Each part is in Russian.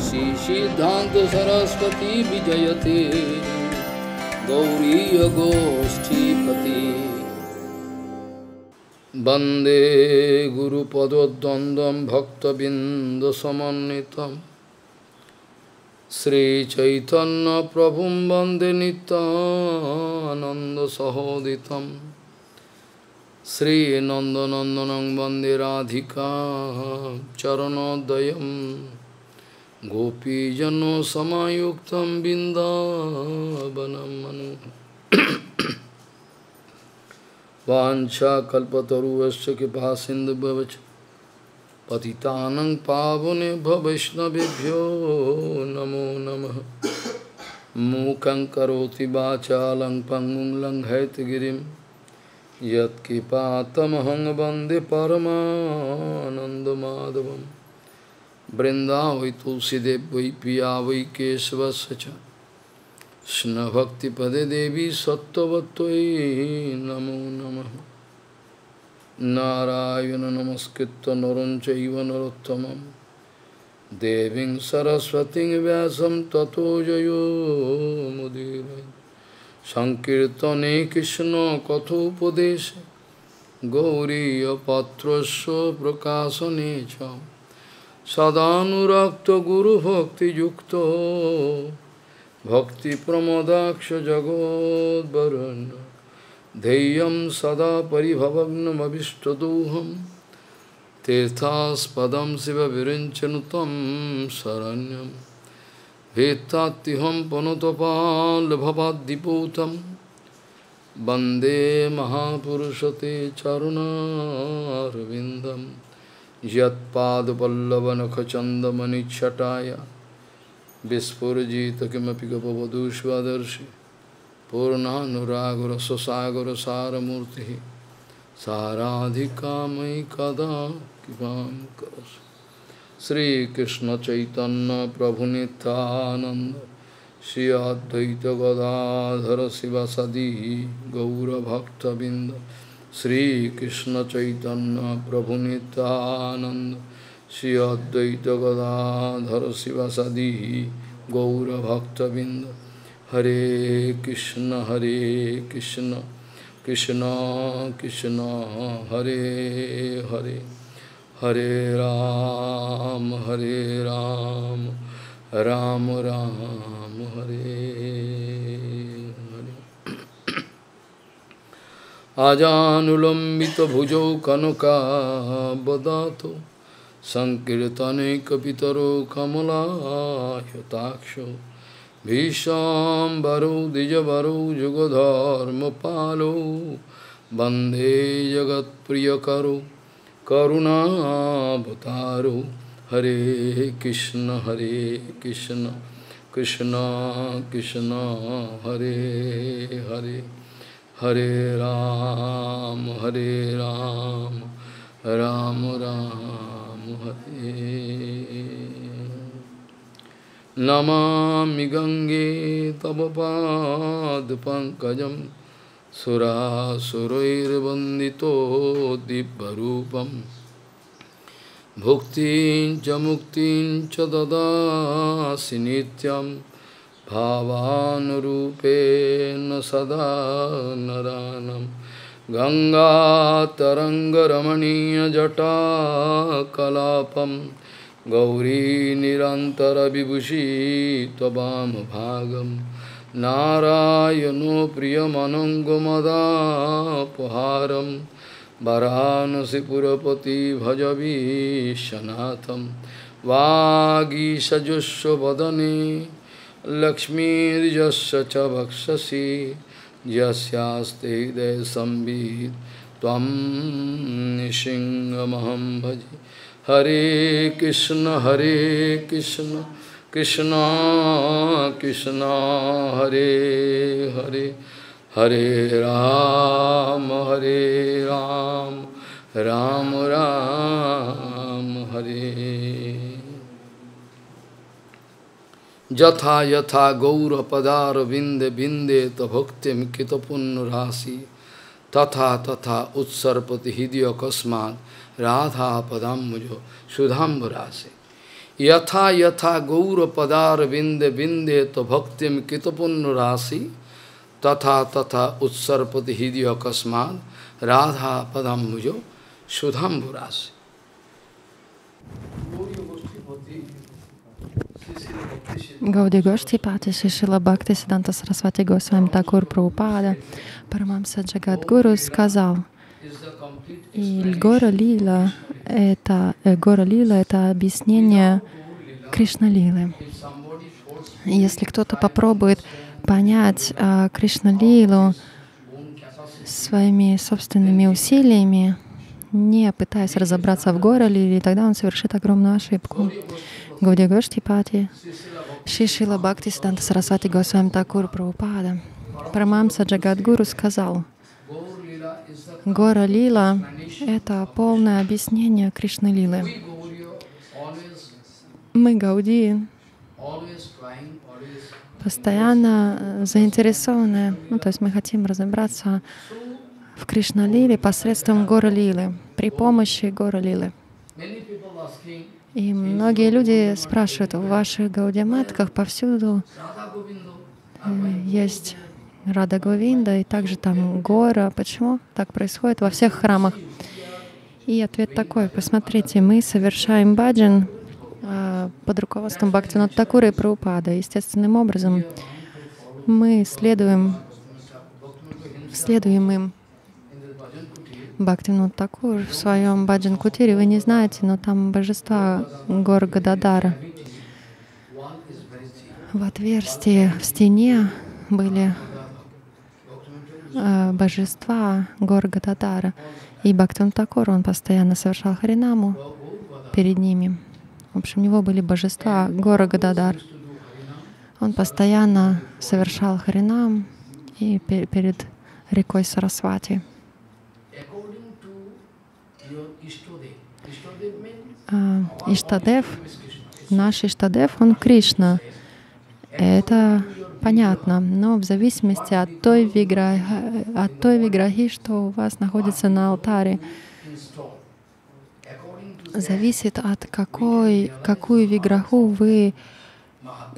শ্রী সিদ্ধান্ত সরস্বতী বিজয়তে। গৌরী গোষ্ঠীপতি। বন্দে গুরুপদ্বন্দ্বম ভক্তবৃন্দসমন্বিতম। শ্রীচৈতন্য প্রভু বন্দে নিত্যানন্দসহোদিতম শ্রীনন্দনন্দন বন্দে রাধিকা চরণোদয় चरणोदयं गोपीजनसमायुक्तं बिन्दावनं मनु वाञ्छाकल्पतरुवश्च कृपा सिन्धुभवच पतितानं पावनेभ्यो वैष्णवेभ्यो नमो नमः। मूकं करोति वाचालं पङ्गुं लङ्घयतगिरिं यत्कृपातमहं वंदे परमानन्दमाधवं वृन्दावै तुलसीदेव वै पिया वै केशवस्य च कृष्णभक्तिपदे देवी सत्त्ववत्त्वयि नमो नमः नारायण नमस्कृत्य नरं चैव नरोत्तमं देवीं सरस्वतीं व्यासं ततो जयो मुदीरये सङ्कीर्तने कृष्णकथोपदेशे गौरीयपात्रस्य प्रकाशने সদানুরক্ত গুরু ভক্তি যুক্ত ভক্তি প্রমদাক্ষ জগদ্বরণ্য ধেয়ম সদা পরিভবগ্নমীষ্টদোহম তীর্থাস্পদম শিব বিরঞ্চনুতম শরণ্যম। ভেত্তাহম পনুতপালভবাদ্দিপূতম বন্দে মহাপুষতে চরণারবিন্দম। यत्पादपल्लवनखचन्दमनिच्छटाय विस्फुजित किमपि गपवधूष्वदर्शि पूर्णानुरागरससागरसारमूर्तिः साराधिका मयि कदा कृपां करोसि श्रीकृष्णचैतन्यप्रभुनितानन्द श्री अद्वैतगदाधर शिवसदी गौरभक्तबिन्द Sri Krishna Chaitanya Prabhu Nityananda Sri Advaita Gadadhara Sivasadi Gaura Bhakta Binda Hare Krishna Hare Krishna Krishna Krishna Hare Hare Hare Ram Hare Ram Ram Ram Hare अजानुलंबित भुजौ कनकाबदात संकीर्तने कपितरो कमलायताक्ष। भीषाम्बरो द्विजरो जुगधर्म पालो वंदे जगत प्रिय करो करुणावतारो। हरे कृष्ण हरे कृष्ण कृष्ण कृष्ण, हरे हरे। हरे राम हरे राम राम राम हरे नमामि गङ्गे तव पादपङ्कजं सुरासुरैर्वन्दितो दिव्यरूपं भुक्तिं च मुक्तिं च ददासि नित्यं भावानुरूपेण सदा नरानम् गङ्गातरङ्गरमणीयजटाकलापं गौरी निरन्तरविभूषी त्ववामभागं नारायणो प्रियमनङ्गमदापहारं। वरानसिपुरपति भजवीशनाथं वागीषजुष्वदने लक्ष्मीर्यस्य च यस्यास्ते हृदय संवित् त्वं निशिङ्गमहं भजे। हरे कृष्ण हरे कृष्ण कृष्ण कृष्ण, हरे हरे। हरे राम हरे राम राम राम, हरे। यथा यथा गौरपदार बिंदे बिंदे तो भक्तिम कृत पुण्य राशि तथा तथा उत्सर्पति हृदय अकस्मात राधा पदम मुझो सुधाम्बरा से यथा यथा गौर पदार बिंदे बिंदे तो भक्तिम कितपुण्य राशि तथा तथा उत्सर्पति हृदय अकस्मात राधा पदम मुझो सुधम्भु राशि Гауди Гошти Пати Шишила Бхакти Сиданта Сарасвати Госвами Такур Прабхупада Парамамса Джагат Гуру сказал, и Гора Лила это, Гора Лила это объяснение Кришна Лилы. Если кто-то попробует понять э, Кришна Лилу своими собственными усилиями, не пытаясь разобраться в Гора Лиле, тогда он совершит огромную ошибку. Гауди Гошти Пати Шишила Бхакти Сиданта Сарасвати Госвами Такур Прабхупада Парамамса Джагадгуру сказал, Гора Лила — это полное объяснение Кришны Лилы. Мы, Гауди, постоянно заинтересованы, ну, то есть мы хотим разобраться в Кришна Лиле посредством Гора Лилы, при помощи Гора Лилы. И многие люди спрашивают, в ваших гаудиаматках повсюду э, есть Рада Говинда и также там Гора. Почему так происходит во всех храмах? И ответ такой, посмотрите, мы совершаем баджан э, под руководством Бхактинат Такура и Прабхупада. Естественным образом мы следуем, следуем им. Бхактивинод Такур в своем Баджан Кутире, вы не знаете, но там божества гор Гададара. В отверстии в стене были э, божества гор Гададара. И Бхактивинод Такур, он постоянно совершал Харинаму перед ними. В общем, у него были божества гора Гададар. Он постоянно совершал Харинам и перед рекой Сарасвати. А, Иштадев, наш Иштадев, он Кришна. Это понятно, но в зависимости от той, виграхи, от той виграхи, что у вас находится на алтаре, зависит от какой, какую виграху вы,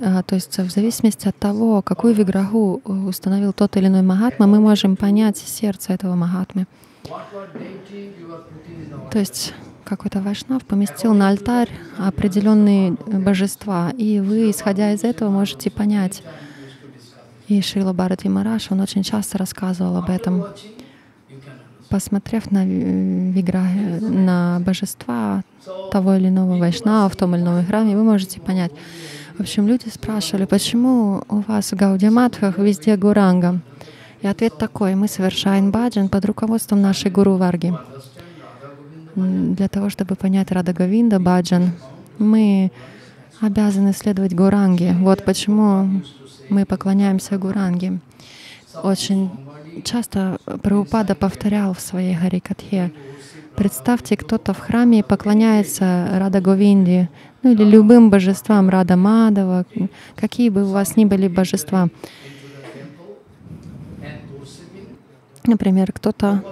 а, то есть в зависимости от того, какую виграху установил тот или иной Махатма, мы можем понять сердце этого Махатмы. То есть какой-то вайшнав поместил на алтарь определенные божества, и вы, исходя из этого, можете понять. И Шрила Бхарати Мараш, он очень часто рассказывал об этом. Посмотрев на, вигра... на божества того или иного вайшнава в том или ином храме, вы можете понять. В общем, люди спрашивали, почему у вас в Гаудиаматхах везде Гуранга? И ответ такой, мы совершаем баджан под руководством нашей Гуру Варги. Для того, чтобы понять Рада Гавинда Баджан, мы обязаны следовать Гуранге. Вот почему мы поклоняемся Гуранге. Очень часто Прабхупада повторял в своей Харикатхе, Представьте, кто-то в храме поклоняется Рада Говинде, ну или любым божествам Рада Мадова, какие бы у вас ни были божества. Например, кто-то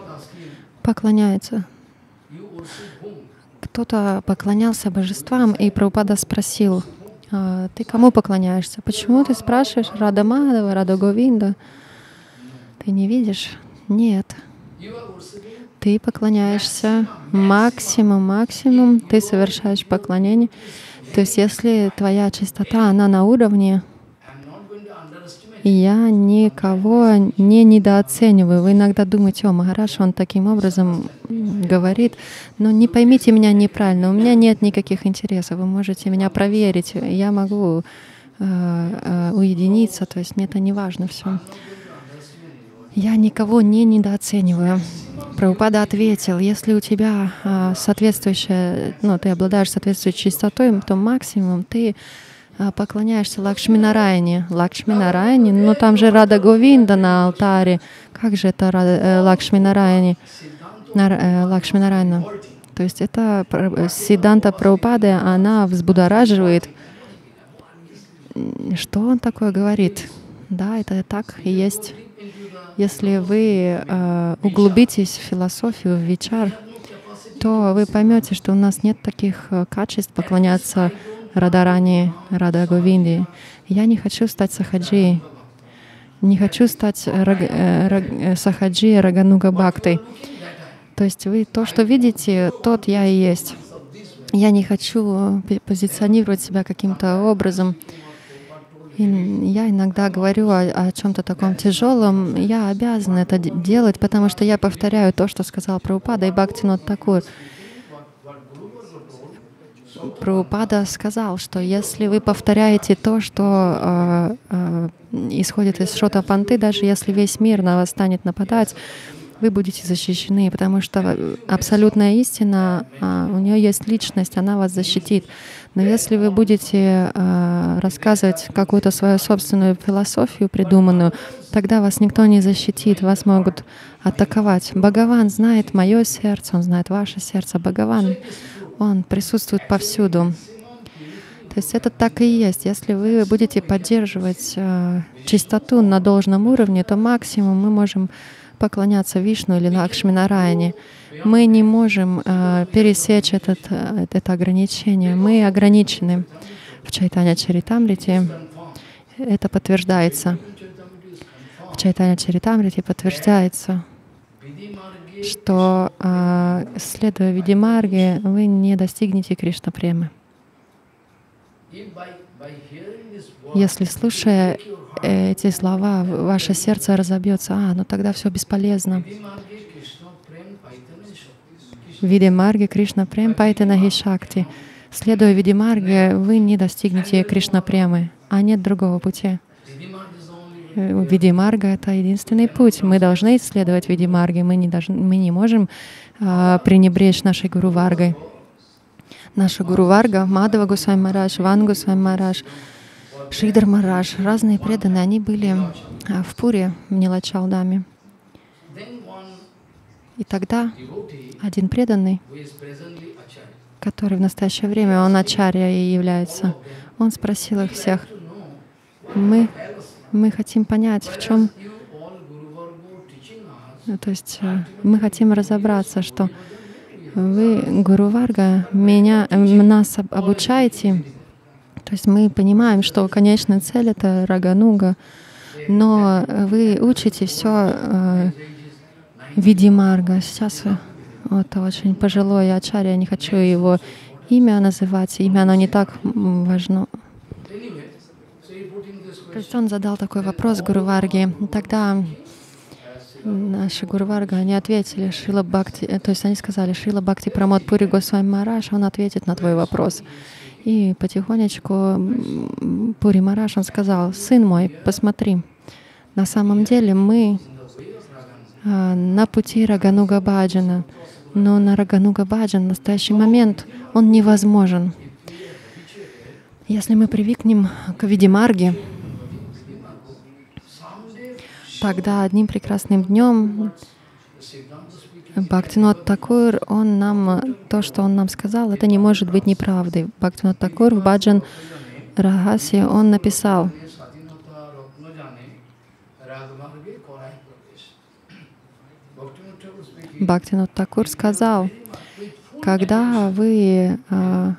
поклоняется кто-то поклонялся божествам, и Прабхупада спросил, «А ты кому поклоняешься? Почему ты спрашиваешь Рада Мадава, Рада Говинда? Ты не видишь? Нет. Ты поклоняешься максимум, максимум, ты совершаешь поклонение. То есть если твоя чистота, она на уровне я никого не недооцениваю. Вы иногда думаете, о, Махараш, он таким образом говорит, но не поймите меня неправильно, у меня нет никаких интересов, вы можете меня проверить, я могу э, э, уединиться, то есть мне это не важно все. Я никого не недооцениваю. Прабхупада ответил, если у тебя э, соответствующая, ну, ты обладаешь соответствующей чистотой, то максимум ты а, поклоняешься Лакшми Нараяне. Лакшми Нараяне, но ну, там же Рада Говинда на алтаре. Как же это э, Лакшми Нараяне? Э, Лакшми Нараяна. То есть это Сиданта Прабхупады, она взбудораживает. Что он такое говорит? Да, это так и есть. Если вы э, углубитесь в философию, в вичар, то вы поймете, что у нас нет таких э, качеств поклоняться Радарани, Рада Говинди. Я не хочу стать сахаджи, не хочу стать раг, э, раг, э, сахаджи Рагануга Бхактой. То есть вы то, что видите, тот я и есть. Я не хочу позиционировать себя каким-то образом. И я иногда говорю о, о чем-то таком тяжелом. Я обязана это делать, потому что я повторяю то, что сказал Прабхупада и Бхактинот Такур. Прабхупада сказал, что если вы повторяете то, что э, э, исходит из Шота Панты, даже если весь мир на вас станет нападать, вы будете защищены, потому что абсолютная истина, э, у нее есть личность, она вас защитит. Но если вы будете э, рассказывать какую-то свою собственную философию придуманную, тогда вас никто не защитит, вас могут атаковать. Бхагаван знает мое сердце, он знает ваше сердце. Бхагаван он присутствует повсюду. То есть это так и есть. Если вы будете поддерживать э, чистоту на должном уровне, то максимум мы можем поклоняться Вишну или Лакшминараяне. Мы не можем э, пересечь этот, э, это ограничение. Мы ограничены в Чайтаня Чаритамрите. Это подтверждается. В Чайтаня Чаритамрите подтверждается, что, э, следуя Видимарге, вы не достигнете Кришна премы. Если, слушая эти слова, ваше сердце разобьется, а, ну тогда все бесполезно. Видимарге Кришна Прем Пайтана Шакти. Следуя Видимарге, вы не достигнете Кришна Премы, а нет другого пути. Видимарга — это единственный путь. Мы должны исследовать Видимарги. Мы не, должны, мы не можем а, пренебречь нашей Гуру Варгой. Наша Гуру Варга, Мадава Гусвами Марадж, Ван Гусвами Марадж, Шидар Марадж, разные преданные, они были а, в Пуре, в Нилачалдаме. И тогда один преданный, который в настоящее время, он ачарья и является, он спросил их всех, мы мы хотим понять, в чем... Ну, то есть э, мы хотим разобраться, что вы, Гуру Варга, меня, э, нас обучаете. То есть мы понимаем, что конечная цель — это Рагануга, но вы учите все э, Видимарга. Сейчас вот очень пожилой ачарья, я не хочу его имя называть, имя оно не так важно, то есть он задал такой вопрос Гуру Варге. Тогда наши Гуру Варга, они ответили, Шила Бхакти, э, то есть они сказали, Шила Бхакти Прамод Пури Госвами Мараш, он ответит на твой вопрос. И потихонечку Пури Мараш, он сказал, сын мой, посмотри, на самом деле мы а, на пути Рагануга Баджана, но на Рагануга Баджан в настоящий момент он невозможен. Если мы привыкнем к Видимарге, Тогда одним прекрасным днем Бхактинот Такур, он нам, то, что он нам сказал, это не может быть неправдой. Бхактинот Такур в Баджан Рагаси, он написал, Бхактинот Такур сказал, когда вы а,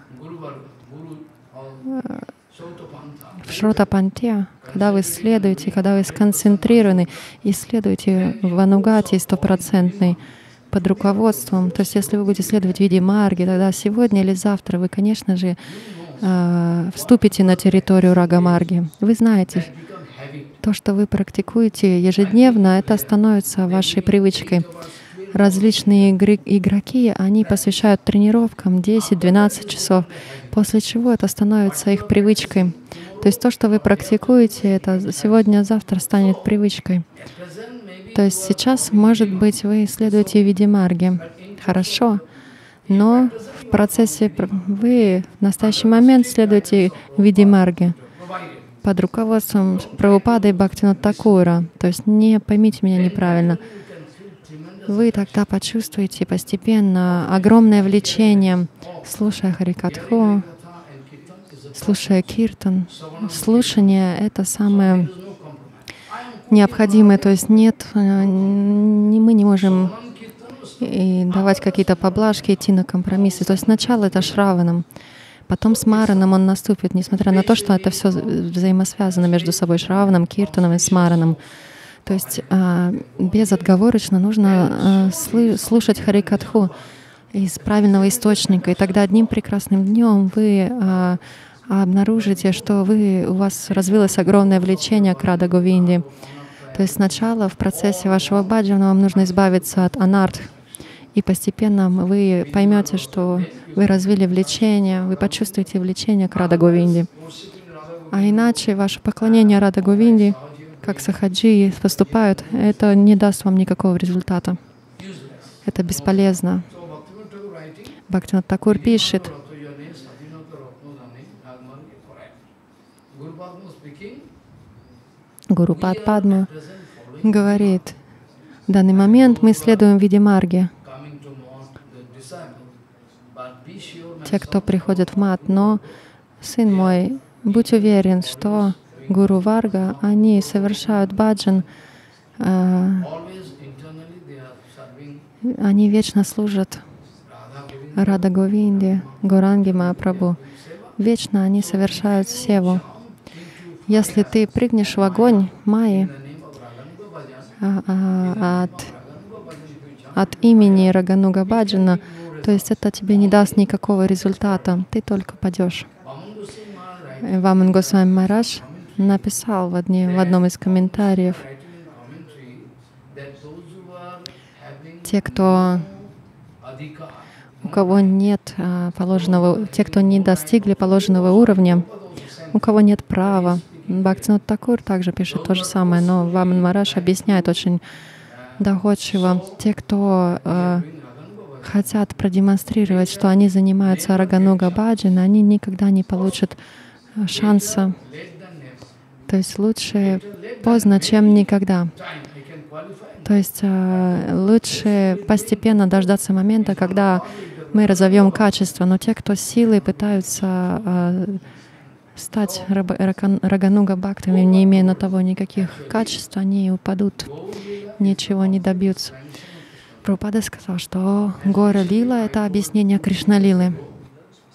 в Шротапанте, когда вы исследуете, когда вы сконцентрированы, исследуете в анугате стопроцентной под руководством, то есть если вы будете следовать в виде марги, тогда сегодня или завтра вы, конечно же, э, вступите на территорию Рагамарги. Вы знаете, то, что вы практикуете ежедневно, это становится вашей привычкой. Различные игры, игроки, они посвящают тренировкам 10-12 часов, после чего это становится их привычкой. То есть то, что вы практикуете, это сегодня-завтра станет привычкой. То есть сейчас, может быть, вы исследуете в виде марги. Хорошо. Но в процессе вы в настоящий момент следуете виде марги под руководством Прабхупада и Бхактина Такура. То есть не поймите меня неправильно. Вы тогда почувствуете постепенно огромное влечение, слушая Харикатху, слушая киртан. Слушание — это самое необходимое, то есть нет, э, мы не можем и давать какие-то поблажки, идти на компромиссы. То есть начало — это шраванам. Потом с Мараном он наступит, несмотря на то, что это все взаимосвязано между собой, Шраваном, Киртаном и Смараном. То есть а, безотговорочно нужно а, слушать Харикатху из правильного источника, и тогда одним прекрасным днем вы а, обнаружите, что вы, у вас развилось огромное влечение к Рада Говинде. То есть сначала в процессе вашего баджана вам нужно избавиться от анарт, и постепенно вы поймете, что вы развили влечение, вы почувствуете влечение к Рада Говинде. А иначе ваше поклонение Рада Говинде, как сахаджи поступают, это не даст вам никакого результата. Это бесполезно. Бхактинат Такур пишет, Гуру Пад Падма говорит, в данный момент мы следуем в виде марги, те, кто приходит в мат, но, сын мой, будь уверен, что Гуру Варга, они совершают баджан, э, они вечно служат Рада Говинде, Горанги Махапрабху. Вечно они совершают севу. Если ты прыгнешь в огонь Майи а, а, от, от имени Рагануга Баджана, то есть это тебе не даст никакого результата, ты только падешь. Ваман Госвами Марадж написал в, одни, в одном из комментариев, те, кто у кого нет а, положенного, те, кто не достигли положенного уровня, у кого нет права Бхактинат Такур также пишет то же самое, но Ваман Мараш объясняет очень доходчиво. Те, кто э, хотят продемонстрировать, что они занимаются Рагануга Баджин, они никогда не получат э, шанса. То есть лучше поздно, чем никогда. То есть э, лучше постепенно дождаться момента, когда мы разовьем качество, но те, кто силой пытаются э, стать Рагануга Бхактами, не имея на того никаких качеств, они упадут, ничего не добьются. Прабхупада сказал, что гора Лила — это объяснение Кришна Лилы.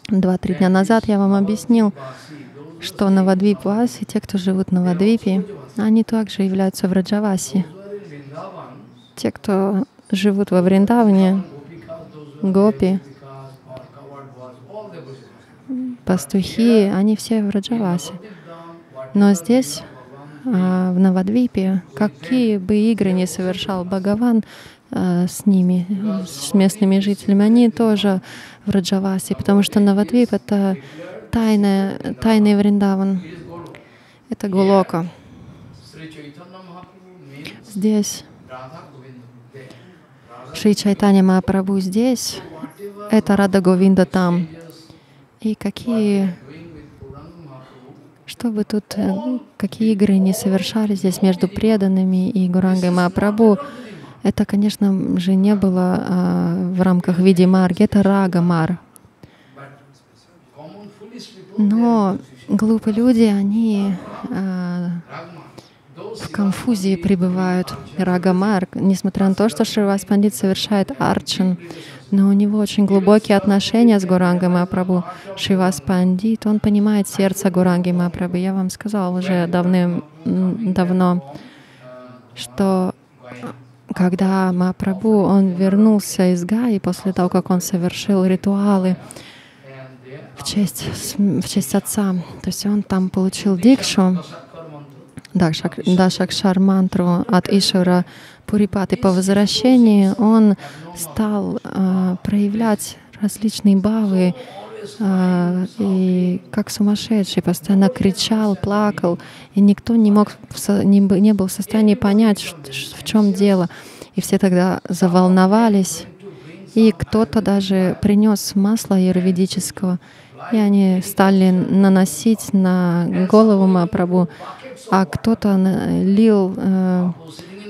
Два-три дня назад я вам объяснил, что Навадвип Васи, те, кто живут на Вадвипе, они также являются в Раджаваси. Те, кто живут во Вриндавне, Гопи, пастухи, они все в Раджавасе. Но здесь, а, в Навадвипе, какие бы игры ни совершал Бхагаван а, с ними, с местными жителями, они тоже в Раджавасе, потому что Навадвип — это тайная, тайный Вриндаван. Это Гулока. Здесь Шри Чайтанья Махапрабху здесь, это Рада Говинда там. И какие, что бы тут, э, какие игры не совершали здесь между преданными и Гурангой Махапрабху, это, конечно же, не было а, в рамках виде марги, это рага мар. Но глупые люди, они а, в конфузии пребывают. Рага мар, несмотря на то, что Шривас Пандит совершает арчан, но у него очень глубокие отношения с Гурангой Мапрабу. Шивас Пандит, он понимает сердце Гуранги Мапрабу. Я вам сказал уже давным-давно, что когда Мапрабу, он вернулся из Гаи после того, как он совершил ритуалы в честь, в честь отца, то есть он там получил дикшу, Дашакшар мантру от Ишвара Пурипаты по возвращении, он стал э, проявлять различные бавы, э, и как сумасшедший постоянно кричал, плакал, и никто не мог, не, не был в состоянии понять, в чем дело. И все тогда заволновались, и кто-то даже принес масло юрведического, и они стали наносить на голову Мапрабу а кто-то лил э,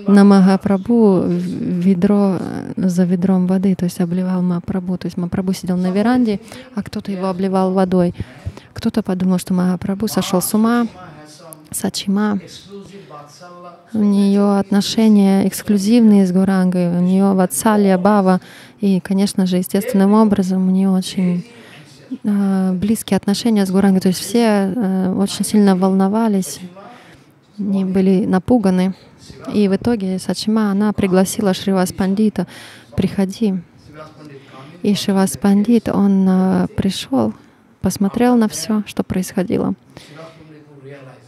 на Махапрабху ведро за ведром воды, то есть обливал Махапрабху. То есть Махапрабху сидел на веранде, а кто-то его обливал водой. Кто-то подумал, что Махапрабху сошел с ума, Сачима. У нее отношения эксклюзивные с Гурангой, у нее Ватсалия, Бава. И, конечно же, естественным образом у нее очень э, близкие отношения с Гурангой, то есть все э, очень сильно волновались, они были напуганы. И в итоге Сачима, она пригласила Шривас Пандита, приходи. И Шривас Пандит, он э, пришел, посмотрел на все, что происходило.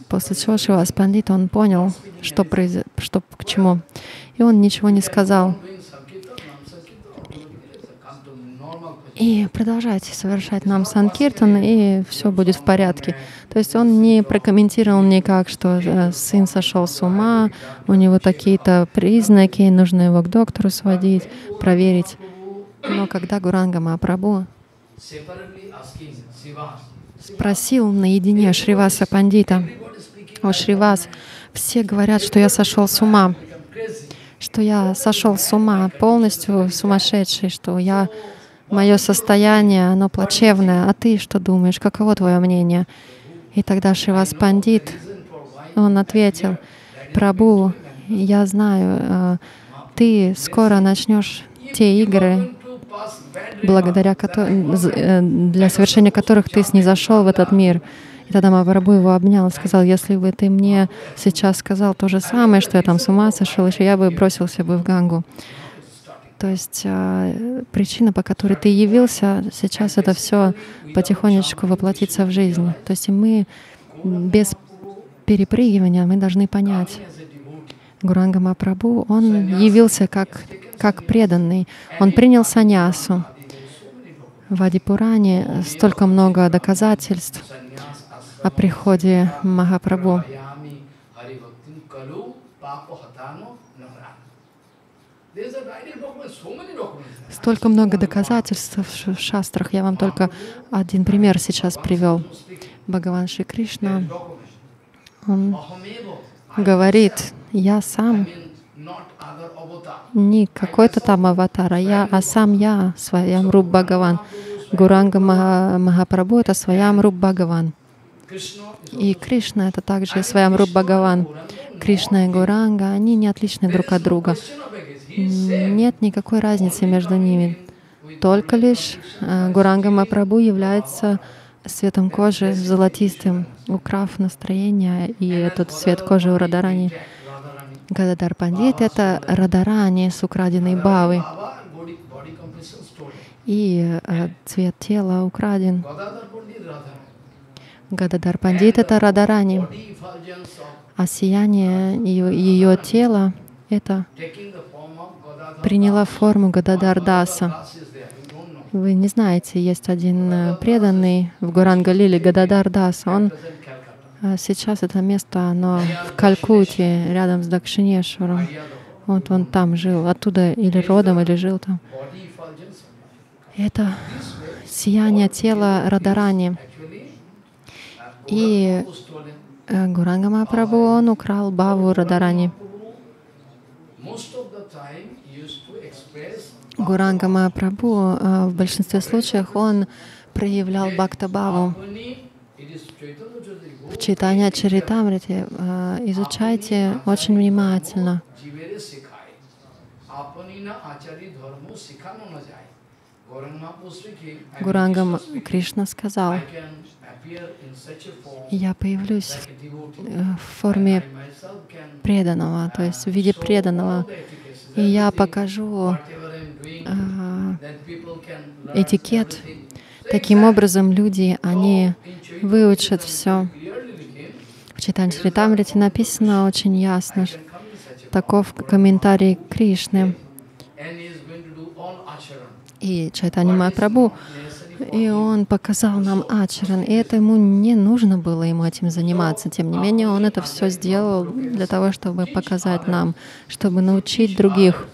После чего Шивас Пандит, он понял, что, произ... что к чему. И он ничего не сказал. И продолжайте совершать нам санкиртан, и все будет в порядке. То есть он не прокомментировал никак, что э, сын сошел с ума, у него такие-то признаки, нужно его к доктору сводить, проверить. Но когда Гуранга Махапрабху спросил наедине Шриваса Пандита, «О, Шривас, все говорят, что я сошел с ума, что я сошел с ума, полностью сумасшедший, что я мое состояние, оно плачевное, а ты что думаешь, каково твое мнение? И тогда Шивас Пандит, он ответил, Прабу, я знаю, э, ты скоро начнешь те игры, благодаря э, для совершения которых ты снизошел в этот мир. И тогда Махапрабху его обнял и сказал, если бы ты мне сейчас сказал то же самое, что я там с ума сошел, еще я бы бросился бы в Гангу. То есть э, причина, по которой ты явился, сейчас это все потихонечку воплотится в жизнь. То есть мы без перепрыгивания мы должны понять. Гуранга Мапрабху, он явился как, как преданный. Он принял саньясу. В Адипуране столько много доказательств о приходе Махапрабху. Столько много доказательств в шастрах. Я вам только один пример сейчас привел. Бхагаван Шри Кришна, он говорит, я сам не какой-то там аватар, а я, а сам я, своям Руб Бхагаван. Гуранга Махапрабху — это своям Руб Бхагаван. И Кришна — это также своям Руб Бхагаван. Кришна и Гуранга, они не отличны друг от друга. Нет никакой разницы между ними. Только лишь э, Гуранга Мапрабу является цветом кожи золотистым, украв настроение, и этот цвет кожи у Радарани. Гададар Пандит — это Радарани с украденной бавы. И э, цвет тела украден. Гададар Пандит — это Радарани. А сияние ее, ее тела — это приняла форму Гададардаса. Вы не знаете, есть один э, преданный в Гурангалиле Гададардас. Он э, сейчас это место, оно в Калькутте, рядом с Дакшинешваром. Вот он там жил, оттуда или родом, или жил там. Это сияние тела Радарани. И э, Гуранга Мапрабху, он украл Баву Радарани. Гуранга Махапрабху а, в большинстве случаев он проявлял Бхактабаву. В читании Чаритамрити а, изучайте очень внимательно. Гуранга Кришна сказал, я появлюсь в форме преданного, то есть в виде преданного, и я покажу этикет. Таким образом, люди, они выучат все. В Читан Чритамрите написано очень ясно, таков комментарий Кришны. И Чайтани Махапрабху, и он показал нам Ачаран, и это ему не нужно было ему этим заниматься. Тем не менее, он это все сделал для того, чтобы показать нам, чтобы научить других.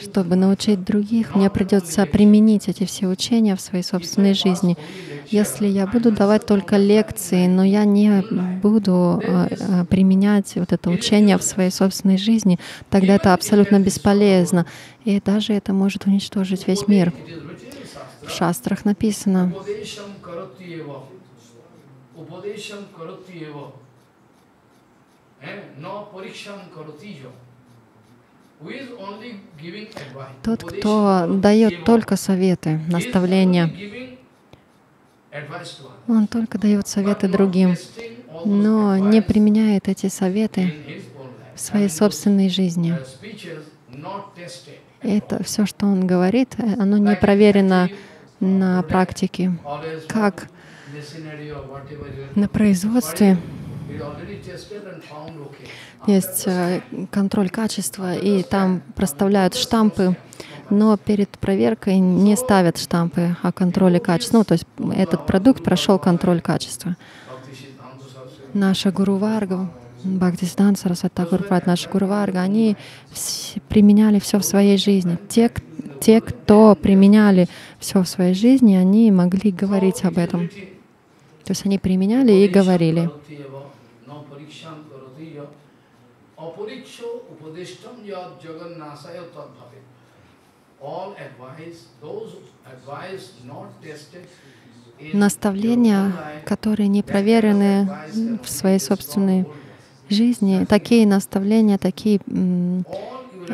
Чтобы научить других, мне придется применить эти все учения в своей собственной жизни. Если я буду давать только лекции, но я не буду э, э, применять вот это учение в своей собственной жизни, тогда это абсолютно бесполезно. И даже это может уничтожить весь мир. В шастрах написано, giving advice. Тот, кто дает только советы, наставления, он только дает советы другим, но не применяет эти советы в своей собственной жизни. Это все, что он говорит, э, оно не проверено на практике. Как на производстве есть э, контроль качества, и там проставляют штампы, но перед проверкой не ставят штампы о контроле качества. Ну, то есть этот продукт прошел контроль качества. Наша Гуру Варга, Бхактисидан Сарасвати Такур Прат, наша Гуру Варга, они применяли все в своей жизни. Те, те, кто применяли все в своей жизни, они могли говорить об этом. То есть они применяли и говорили. Advice not tested in Наставления, которые не проверены в своей собственной жизни, такие наставления, такие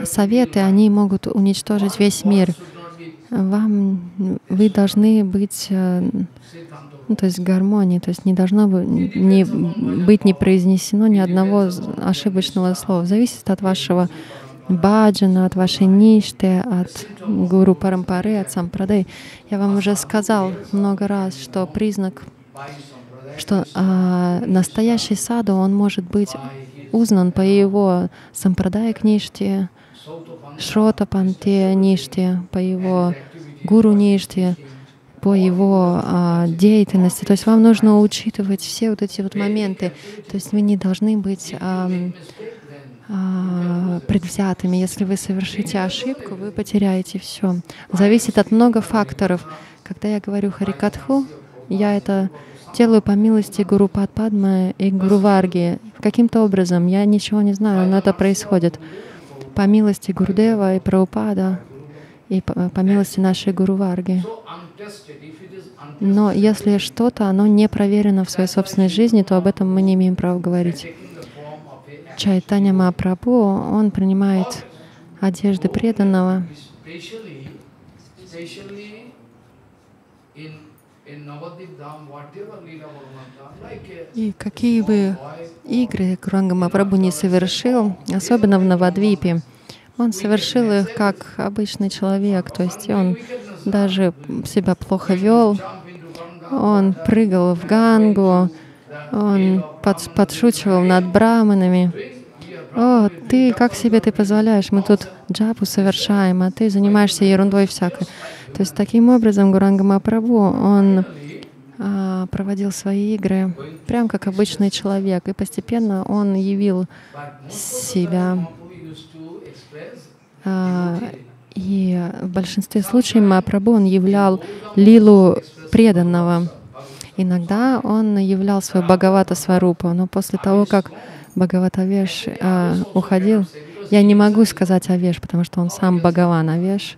советы, они могут уничтожить весь мир. Вам, вы должны быть, э. Ну, то есть гармонии, то есть не должно не, быть не произнесено ни одного ошибочного слова. Зависит от вашего баджана, от вашей ништы, от гуру парампары, от сампрадай. Я вам уже сказал много раз, что признак, что а, настоящий саду, он может быть узнан по его сампрадая книжте, шрота панте ниште, по его гуру ниште, по его а, деятельности. То есть вам нужно учитывать все вот эти вот моменты. То есть вы не должны быть ам, а, предвзятыми. Если вы совершите ошибку, вы потеряете все. Зависит от много факторов. Когда я говорю Харикатху, я это делаю по милости Гуру Падпадмы и Гуру Варги. Каким-то образом, я ничего не знаю, но это происходит. По милости Гурдева и Прабхупада, и по, милости нашей Гуру Варги. Но если что-то, оно не проверено в своей собственной жизни, то об этом мы не имеем права говорить. Чайтанья Махапрабху, он принимает одежды преданного, и какие бы игры Куранга Махапрабху не совершил, особенно в Навадвипе, он совершил их как обычный человек, то есть он даже себя плохо вел, он прыгал в Гангу, он под- подшучивал над браманами. О, ты, как себе ты позволяешь? Мы тут джапу совершаем, а ты занимаешься ерундой всякой. То есть таким образом Гуранга Махапрабху, он а, проводил свои игры прям как обычный человек, и постепенно он явил себя. who used to express А, и в большинстве случаев Махапрабху он являл лилу преданного. Иногда он являл свою Бхагавата Сварупу, но после того, как Бхагаватавеш а, уходил, я не могу сказать Авеш, потому что он сам Бхагаван Авеш.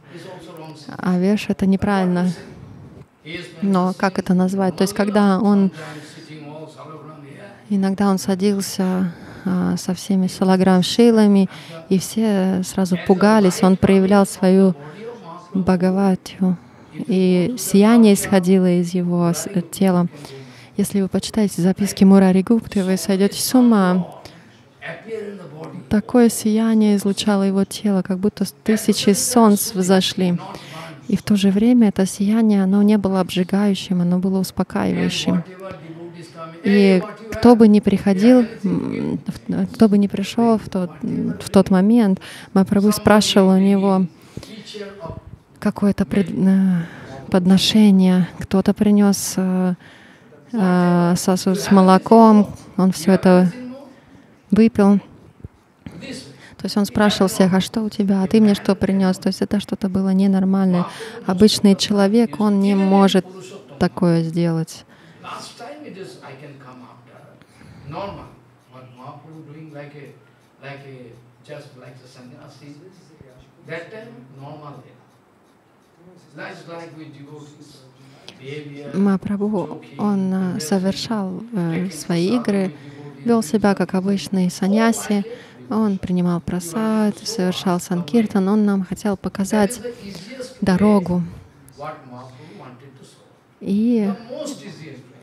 Авеш — это неправильно. Но как это назвать? То есть когда он Иногда он садился а, со всеми салаграм-шилами, и все сразу пугались. Он проявлял свою Бхагаватью, и сияние исходило из его э, тела. Если вы почитаете записки Мурари Гупты, вы сойдете с ума. Такое сияние излучало его тело, как будто тысячи солнц взошли. И в то же время это сияние, оно не было обжигающим, оно было успокаивающим. И кто бы ни приходил, кто бы ни пришел в тот, в тот момент, Махапрабху спрашивал у него какое-то пред- э, подношение. Кто-то принес э, э, сосуд с молоком, он все это выпил. То есть он спрашивал всех, а что у тебя, а ты мне что принес? То есть это что-то было ненормальное. Обычный человек, он не может такое сделать. Last time it is I can come after normal. What Mahaprabhu doing like a like a just like the sannyasi. That time normal. That's like with devotees. Махапрабху, он э, совершал э, свои игры, вел себя как обычный саньяси, Он принимал просад, совершал санкиртан, он нам хотел показать дорогу. И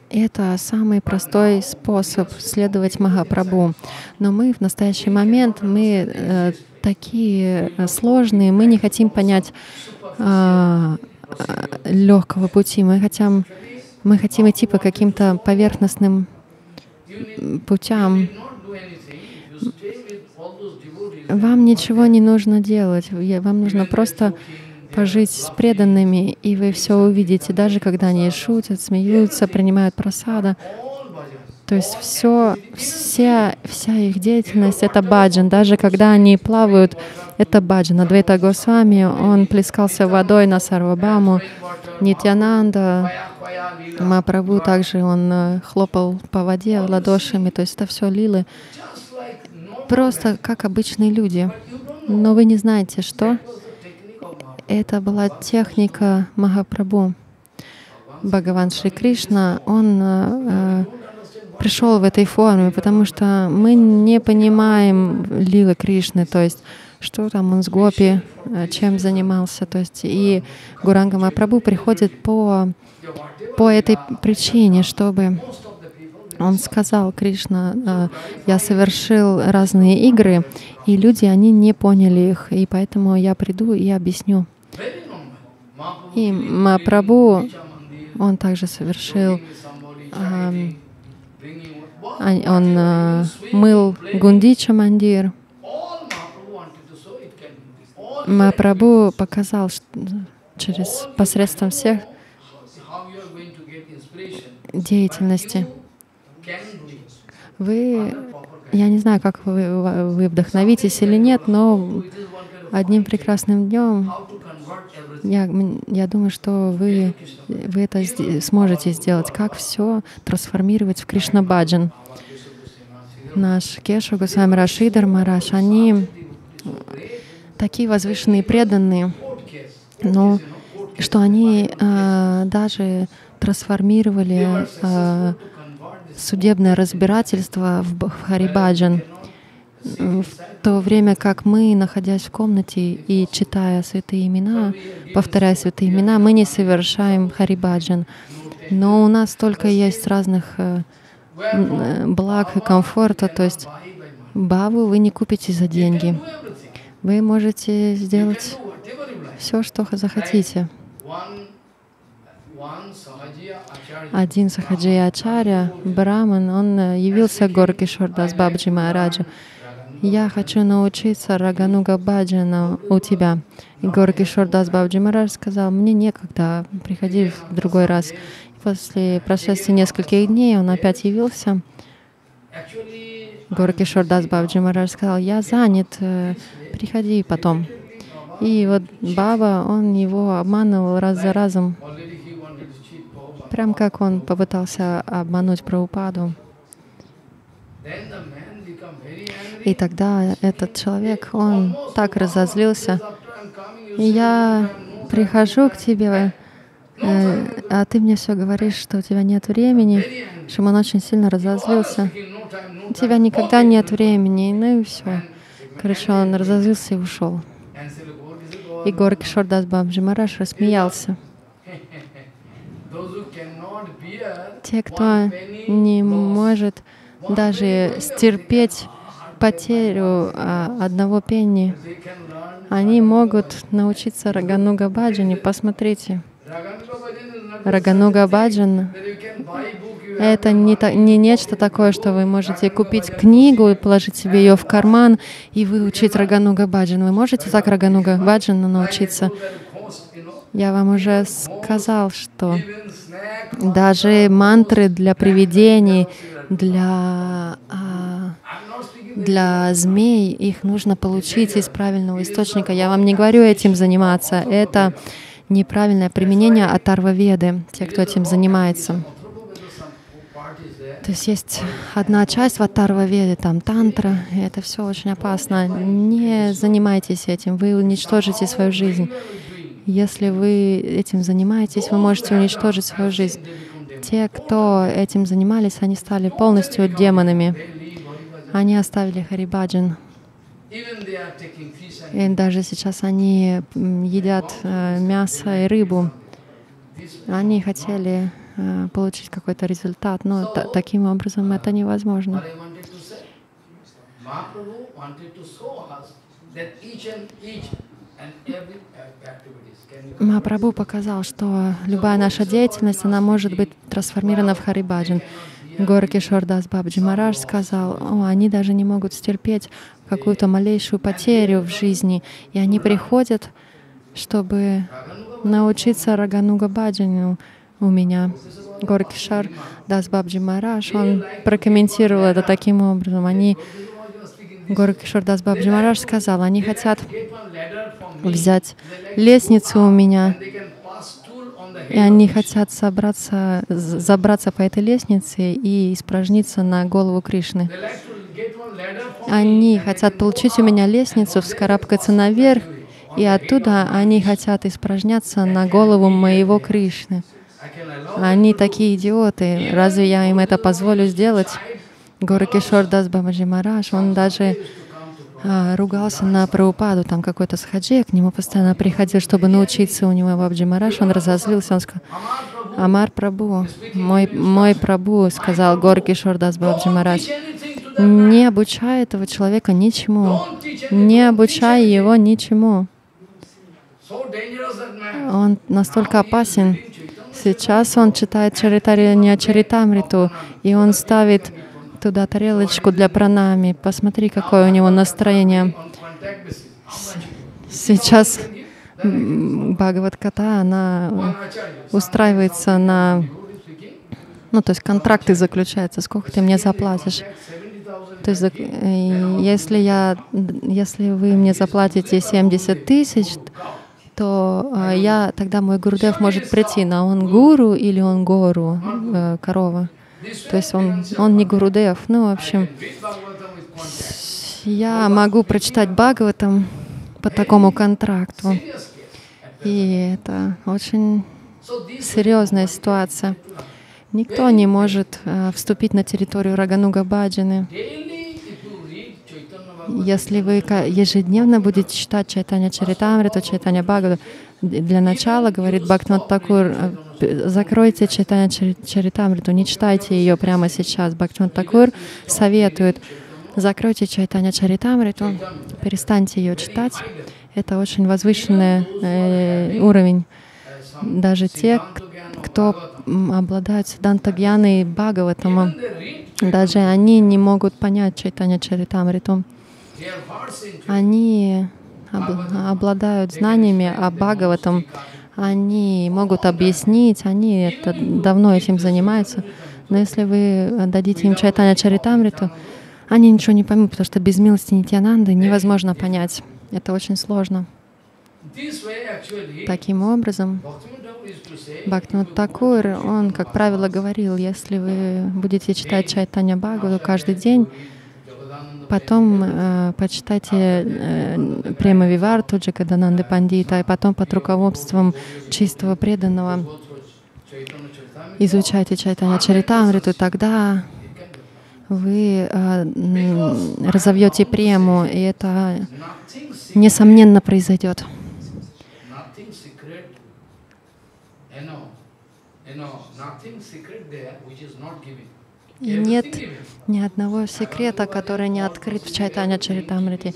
это самый простой способ следовать Махапрабху. Но мы в настоящий момент, мы э, такие э, сложные, мы не хотим понять э, легкого пути, мы хотим, мы хотим идти по каким-то поверхностным путям. Вам ничего не нужно делать, вам нужно просто пожить с преданными, и вы все увидите, даже когда они шутят, смеются, принимают просада. То есть все, вся, вся их деятельность — это баджан. Даже когда они плавают, это баджан. Адвайта Госвами, он плескался водой на Сарвабаму. Нитянанда, Мапрабху также он э, хлопал по воде ладошами. То есть это все лилы. Просто как обычные люди. Но вы не знаете, что это была техника Махапрабху. Бхагаван Шри Кришна, он э, пришел в этой форме, потому что мы не понимаем Лилы Кришны, то есть что там он с Гопи, э, чем занимался. То есть и Гуранга Махапрабху приходит по, по этой причине, чтобы он сказал, Кришна, э, я совершил разные игры, и люди, они не поняли их, и поэтому я приду и объясню. И Мапрабху, он также совершил, э, он э, мыл Гундича Мандир. Мапрабху показал что через посредством всех деятельности. Вы, я не знаю, как вы, вы вдохновитесь или нет, но одним прекрасным днем я, я думаю, что вы, вы это сможете сделать. Как все трансформировать в Кришна Баджан. Наш Кешу Госвами Рашидар Мараш, они такие возвышенные преданные, но что они э, даже трансформировали э, судебное разбирательство в Харибаджан в то время как мы, находясь в комнате и читая святые имена, повторяя святые имена, мы не совершаем харибаджан. Но у нас только есть разных э, э, благ и комфорта, то есть баву вы не купите за деньги. Вы можете сделать все, что захотите. Один Сахаджи Ачаря, Браман, он э, явился Горки Шордас Бабджи Махараджа я хочу научиться Рагануга Баджана у тебя. И Горки Шордас Бабджи сказал, мне некогда, приходи в другой раз. После прошествия нескольких дней он опять явился. Горки Шордас Бабджи сказал, я занят, э, приходи потом. И вот Баба, он его обманывал раз за разом, прям как он попытался обмануть Прабхупаду. И тогда этот человек, он так разозлился. Я прихожу к тебе, э, а ты мне все говоришь, что у тебя нет времени. Шимон очень сильно разозлился. У тебя никогда нет времени. Ну и все. Короче, он разозлился и ушел. И Горки Шордас Бабджи Мараш рассмеялся. Те, кто не может даже стерпеть потерю а, одного пенни, они могут научиться Рагануга Баджане. Посмотрите, Рагануга Баджан — это не, та, не нечто такое, что вы можете купить книгу и положить себе ее в карман и выучить Рагануга Баджан. Вы можете так Рагануга Баджана научиться? Я вам уже сказал, что даже мантры для привидений, для а, для змей их нужно получить из правильного источника. Я вам не говорю этим заниматься. Это неправильное применение Атарва-веды, те, кто этим занимается. То есть есть одна часть в Атарва-веде, там тантра, и это все очень опасно. Не занимайтесь этим, вы уничтожите свою жизнь. Если вы этим занимаетесь, вы можете уничтожить свою жизнь. Те, кто этим занимались, они стали полностью демонами. Они оставили Харибаджан. И даже сейчас они едят э, мясо и рыбу. Они хотели э, получить какой-то результат, но таким образом это невозможно. Махапрабху показал, что любая наша деятельность, она может быть трансформирована в Харибаджан. Горки Шордас Бабджи Мараш сказал, О, они даже не могут стерпеть какую-то малейшую потерю в жизни, и они приходят, чтобы научиться Рагануга Баджаню у меня. Горкишар Дас Бабджи Мараш, он прокомментировал это таким образом. Они, Горкишар Дас Бабджи Мараш сказал, они хотят взять лестницу у меня, и они хотят собраться, забраться по этой лестнице и испражниться на голову Кришны. Они хотят получить у меня лестницу, вскарабкаться наверх, и оттуда они хотят испражняться на голову моего Кришны. Они такие идиоты. Разве я им это позволю сделать? Гуру Кишор Дас Бабаджи Мараш, он даже ругался на Прабхупаду, там какой-то схаджи к нему постоянно приходил, чтобы научиться у него Бабджи Мараш, он разозлился, он сказал, Амар Прабу, мой, мой Прабу, сказал Горки Шордас Бабджи Мараш, не обучай этого человека ничему, не обучай его ничему. Он настолько опасен. Сейчас он читает Чаритария Чаритамриту, и он ставит туда тарелочку для пранами. Посмотри, какое у него настроение. Сейчас Бхагават Ката, она устраивается на... Ну, то есть контракты заключаются, сколько ты мне заплатишь. То есть если, я, если вы мне заплатите 70 тысяч, то э, я, тогда мой Гурудев может прийти, на он гуру или он гору, э, корова. То есть он, он не Гурудев. Ну, в общем, я могу прочитать Бхагаватам по такому контракту. И это очень серьезная ситуация. Никто не может э, вступить на территорию Рагануга Баджаны. Если вы ежедневно будете читать Чайтаня Чаритамриту, Чайтаня Бхагавату, для начала, говорит Бхактинат Такур, э, закройте Чайтаня Чаритамриту, не читайте ее прямо сейчас. Бхактинат Такур советует, закройте Чайтаня Чаритамриту, перестаньте ее читать. Это очень возвышенный э, уровень. Даже те, кто обладают Сидантагьяной и Бхагаватама, даже они не могут понять Чайтаня Чаритамриту. Они обладают знаниями о Бхагаватам, они могут объяснить, они это, давно этим занимаются. Но если вы дадите им Чайтаня Чаритамриту, они ничего не поймут, потому что без милости Нитянанды невозможно понять. Это очень сложно. Таким образом, Бхактинат Такур, он, как правило, говорил, если вы будете читать Чайтаня Бхагавату каждый день, потом э, почитайте э, Према Виварту Джагадананды Пандита, и потом под руководством чистого преданного изучайте Чайтаня Чаритамриту, тогда вы э, разовьете прему, и это несомненно произойдет. И нет ни одного секрета, который не открыт в Чайтаня Чаритамрите.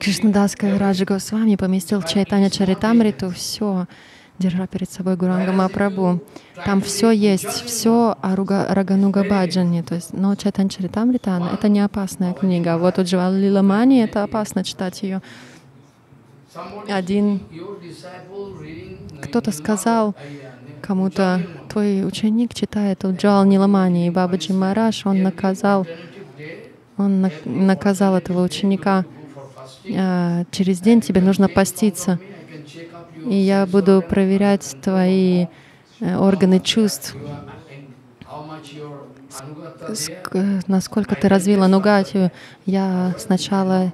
Кришнадас Кавираджи Госвами поместил в Чайтаня Чаритамриту все, держа перед собой Гуранга Мапрабху. Там все есть, все о Рагануга Баджане. То есть, но Чайтан Чаритамрита — это не опасная книга. Вот у Джавал Лиламани это опасно читать ее. Один кто-то сказал, кому-то твой ученик читает Уджал Ниламани, и Бабаджи Мараш, он наказал, он на, наказал этого ученика. А, через день тебе нужно поститься, и я буду проверять твои э, органы чувств, насколько ты развила нугатию. Я сначала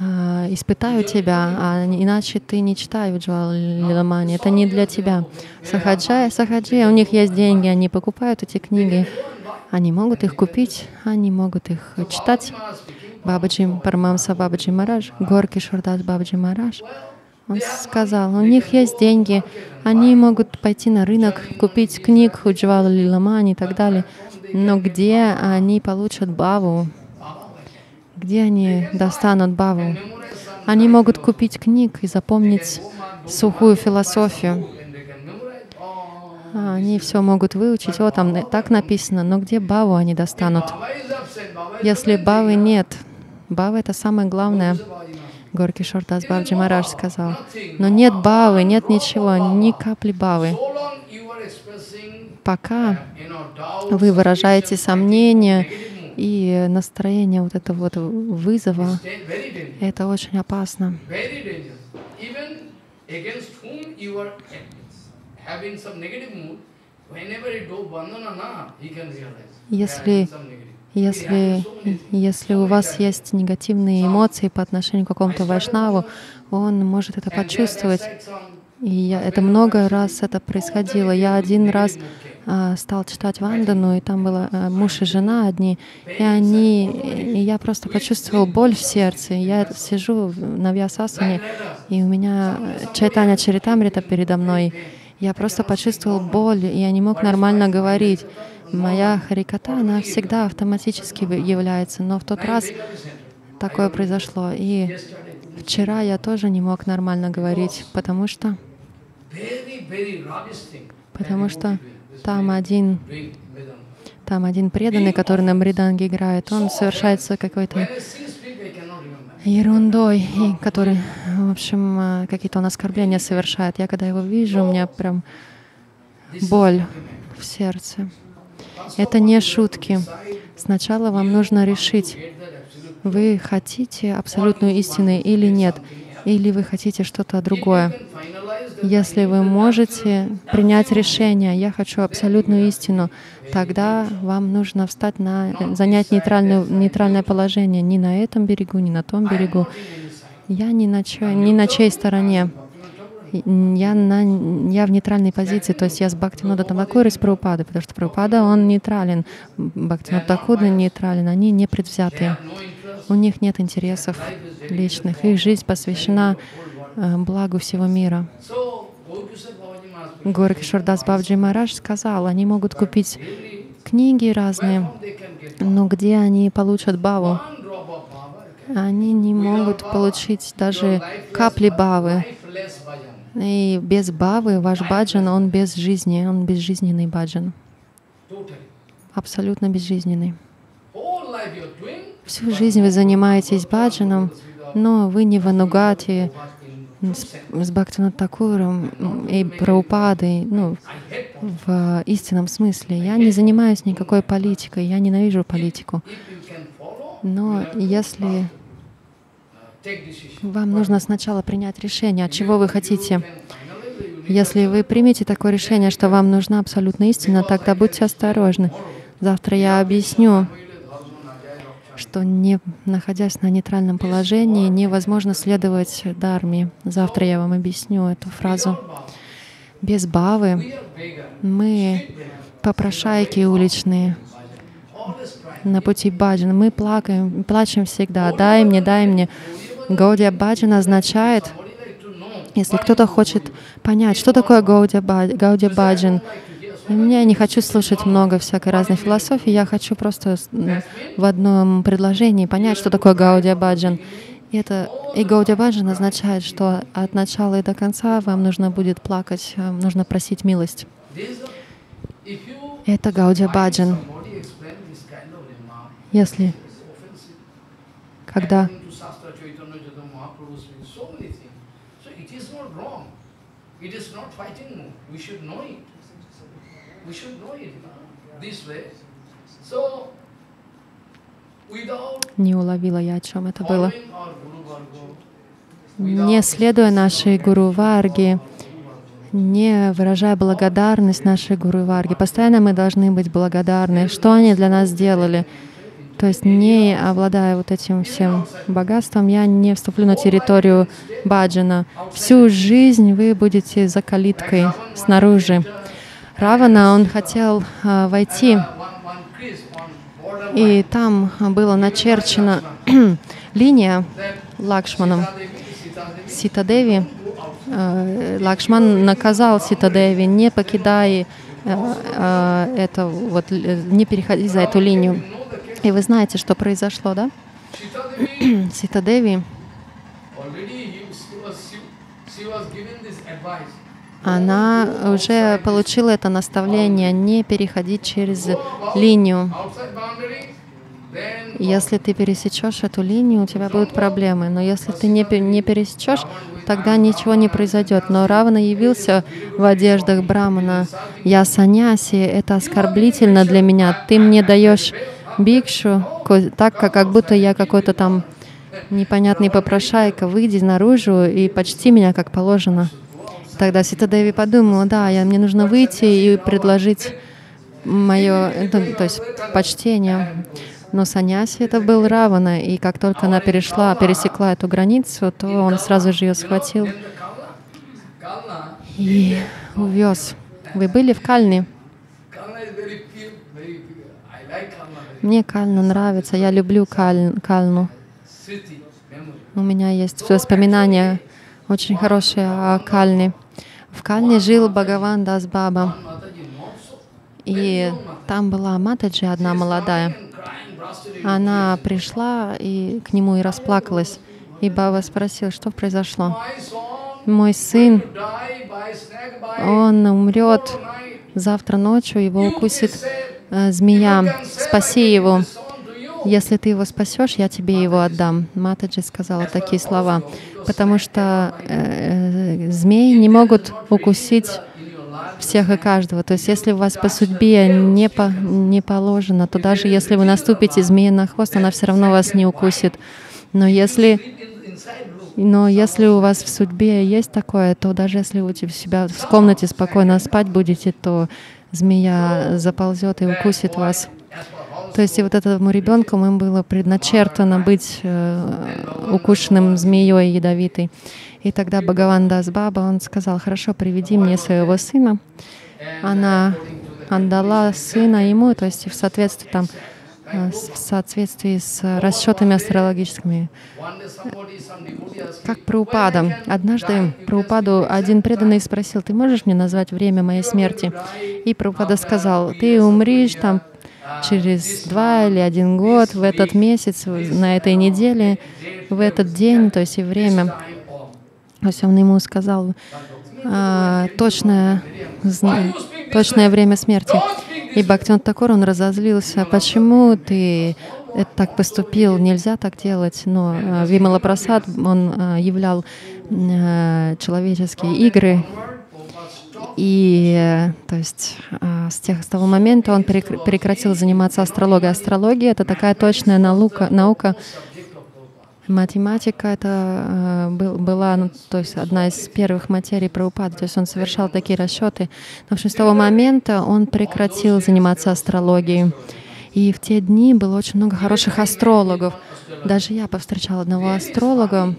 а, испытаю тебя, а иначе ты не читай Уджвал Лиламани. Это не для тебя. Сахаджая, Сахаджи, у них есть деньги, они покупают эти книги. Они могут их купить, они могут их читать. Бабаджи Парамамса Бабаджи Марадж, Горки Шурдас Бабаджи Марадж, он сказал, у них есть деньги, они могут пойти на рынок, купить книг Худжвала Лиламани и так далее. Но где они получат баву? Где они достанут баву? Они могут купить книг и запомнить сухую философию. А, они все могут выучить. Вот там так написано, но где баву они достанут? Если бавы нет, бава — это самое главное. Горки Шортас Бабджи Мараш сказал. Но нет бавы, нет ничего, ни капли бавы. Пока вы выражаете сомнения и настроение вот этого вот вызова, это очень опасно. Если если, если у вас есть негативные эмоции по отношению к какому-то вайшнаву, он может это почувствовать. И я, это много раз это происходило. Я один раз а, стал читать Вандану, и там было а, муж и жена одни, и они, и я просто почувствовал боль в сердце. Я сижу на Вьясасане, и у меня Чайтаня Чаритамрита передо мной. Я просто почувствовал боль, и я не мог нормально говорить. Моя хариката, она всегда автоматически является, но в тот раз такое произошло. И вчера я тоже не мог нормально говорить, потому что потому что там один там один преданный, который на мриданге играет, он совершается какой-то ерундой, и который, в общем, э, какие-то он оскорбления совершает. Я когда его вижу, у меня прям боль в сердце. Это не шутки. Сначала вам нужно решить, вы хотите абсолютную истину или нет, или вы хотите что-то другое. Если вы можете принять решение, я хочу абсолютную истину, тогда вам нужно встать на, занять нейтральное, нейтральное положение ни на этом берегу, ни на том берегу. Я ни на, чьей, ни на чьей стороне я, на, я в нейтральной позиции, то есть я с Бхактивинода Тамакури, с Прабхупадой, потому что Прабхупада, он нейтрален, Бхактивинод Такуда нейтрален, они не предвзятые. У них нет интересов личных, их жизнь посвящена э, благу всего мира. Горки Шурдас Бабджи Марадж сказал, они могут купить книги разные, но где они получат баву? Они не могут получить даже капли бавы. И без бавы ваш баджан, он без жизни, он безжизненный баджан. Абсолютно безжизненный. Всю жизнь вы занимаетесь баджаном, но вы не в анугате с, с Бхактинат Такуром и Праупадой, ну, в истинном смысле. Я не занимаюсь никакой политикой, я ненавижу политику. Но если вам нужно сначала принять решение, от чего вы хотите. Если вы примете такое решение, что вам нужна абсолютная истина, тогда будьте осторожны. Завтра я объясню, что не находясь на нейтральном положении, невозможно следовать дарме. Завтра я вам объясню эту фразу. Без бавы мы попрошайки уличные на пути баджана. Мы плакаем, плачем всегда. Дай мне, дай мне. Гаудия Баджан означает, если кто-то хочет понять, что такое Гаудия Баджан, мне не хочу слушать много всякой разной философии, я хочу просто в одном предложении понять, что такое Гаудия Баджан. И это и Гаудия Баджан означает, что от начала и до конца вам нужно будет плакать, нужно просить милость. Это Гаудия Баджан. Если когда It is not fighting. We should know it. We should know it this way. So, не уловила я, о чем это было. Не следуя нашей Гуру Варги, не выражая благодарность нашей Гуру Варги, постоянно мы должны быть благодарны, что они для нас сделали. То есть не обладая вот этим всем богатством, я не вступлю на территорию баджана. Всю жизнь вы будете за калиткой снаружи. Равана, он хотел а, войти И там была начерчена линия Лакшманом. Ситадеви, э, Лакшман наказал Ситадеви, не покидай э, э, это, вот, не переходи за эту линию. И вы знаете, что произошло, да? Ситадеви, она уже получила это наставление не переходить через линию. Если ты пересечешь эту линию, у тебя будут проблемы. Но если ты не, не пересечешь, тогда ничего не произойдет. Но Равна явился в одеждах Брамана. Я саняси, это оскорблительно для меня. Ты мне даешь бикшу, так как, как будто я какой-то там непонятный попрошайка. Выйди наружу и почти меня как положено. Тогда Ситадеви подумала, да, я, мне нужно выйти и предложить мое, ну, то есть почтение. Но Саньяси это был Равана, и как только она перешла, пересекла эту границу, то он сразу же ее схватил и увез. Вы были в Кальне? Мне Кальна нравится, я люблю Каль, Кальну. У меня есть воспоминания очень хорошие о Кальне. В Кальне жил Бхагаван Дас Баба. И там была Матаджи одна молодая. Она пришла и к нему и расплакалась. И Баба спросил, что произошло. Мой сын, он умрет завтра ночью, его укусит э, змея. Спаси его. Если ты его спасешь, я тебе его отдам. Матаджи сказала такие слова, потому что э, э змеи не могут укусить всех и каждого. То есть если у вас по судьбе не, по, не положено, то даже если вы наступите змеи на хвост, она все равно вас не укусит. Но если, но если у вас в судьбе есть такое, то даже если вы в себя в комнате спокойно спать будете, то змея заползет и укусит вас. То есть и вот этому ребенку им было предначертано быть э, укушенным змеей ядовитой. И тогда Бхагаван Дас Баба, он сказал, хорошо, приведи мне своего сына. Она отдала сына ему, то есть в соответствии, там, э, в соответствии с расчетами астрологическими. Как Праупада. Однажды Праупаду один преданный спросил, ты можешь мне назвать время моей смерти? И Праупада сказал, ты умришь там через два или один год, в этот месяц, на этой неделе, в этот день, то есть и время. То есть он ему сказал а, точное, точное время смерти. И Бхактиван Такор, он разозлился, почему ты это так поступил, нельзя так делать. Но а, Вимала Прасад, он а, являл а, человеческие игры, и то есть с, тех, с того момента он прекратил заниматься астрологией. Астрология — это такая точная наука, наука Математика это э, был, была, ну, то есть одна из первых материй Прабхупады, то есть он совершал такие расчеты. Но в общем, с того момента он прекратил заниматься астрологией. И в те дни было очень много хороших астрологов. Даже я повстречала одного астролога.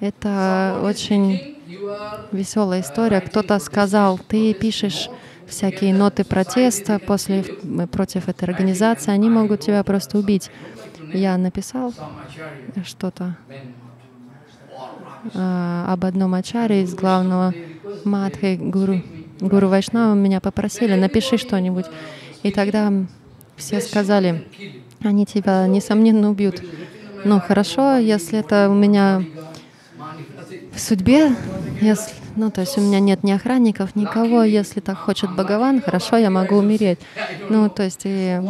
Это очень веселая история. Кто-то сказал, ты пишешь всякие ноты протеста после, против этой организации, они могут тебя просто убить. Я написал что-то а, об одном ачаре из главного Мадхи Гуру, Гуру Вайшнава. Меня попросили, напиши что-нибудь. И тогда все сказали, они тебя, несомненно, убьют. Ну, хорошо, если это у меня в судьбе, если, ну, то есть у меня нет ни охранников, никого, если так хочет Бхагаван, хорошо, я могу умереть. Ну, то есть и,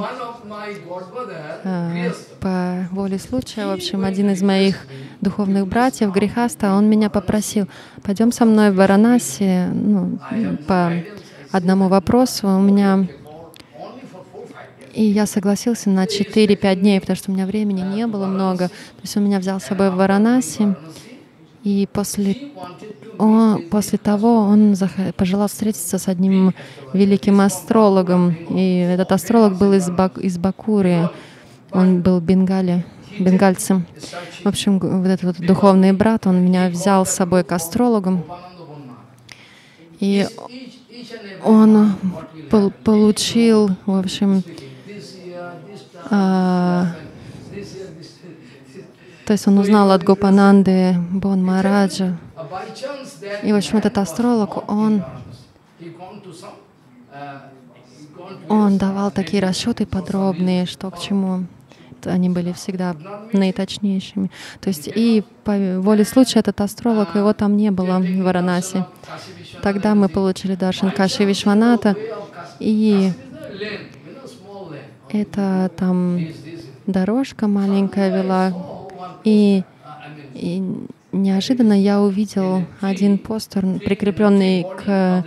э, по воле случая, в общем, один из моих духовных братьев, Грихаста, он меня попросил, пойдем со мной в Варанаси ну, по одному вопросу. У меня и я согласился на 4-5 дней, потому что у меня времени не было много. То есть он меня взял с собой в Варанаси. И после, он, после того он пожелал встретиться с одним великим астрологом. И этот астролог был из, Бак, из Бакуры. Он был бенгали, бенгальцем. В общем, вот этот вот духовный брат, он меня взял с собой к астрологам. И он получил, в общем, А, то есть он узнал от Гопананды Бон Мараджа. И, в общем, этот астролог, он, он давал такие расчеты подробные, что к чему. Они были всегда наиточнейшими. То есть и по воле случая этот астролог, его там не было в Варанаси. Тогда мы получили Даршан Каши Вишваната, и это там дорожка маленькая вела, и, и неожиданно я увидел один постер, прикрепленный к,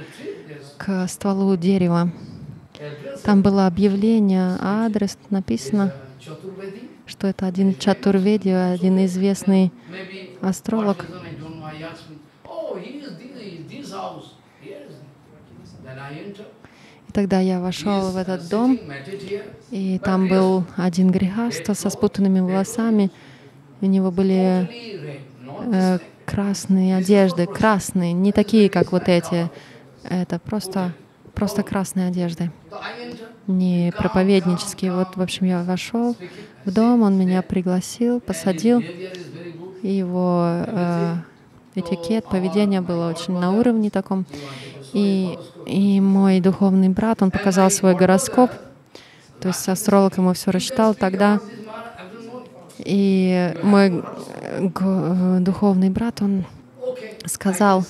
к стволу дерева. Там было объявление, адрес написано, что это один Чатурведи, один известный астролог. И тогда я вошел в этот дом, и там был один грехаста со спутанными волосами. У него были э, красные одежды, красные, не такие, как вот эти. Это просто, просто красные одежды, не проповеднические. Вот, в общем, я вошел в дом, он меня пригласил, посадил, и его э, этикет, поведение было очень на уровне таком. И, и мой духовный брат, он показал свой гороскоп, то есть астролог ему все рассчитал тогда. И мой духовный брат, он сказал,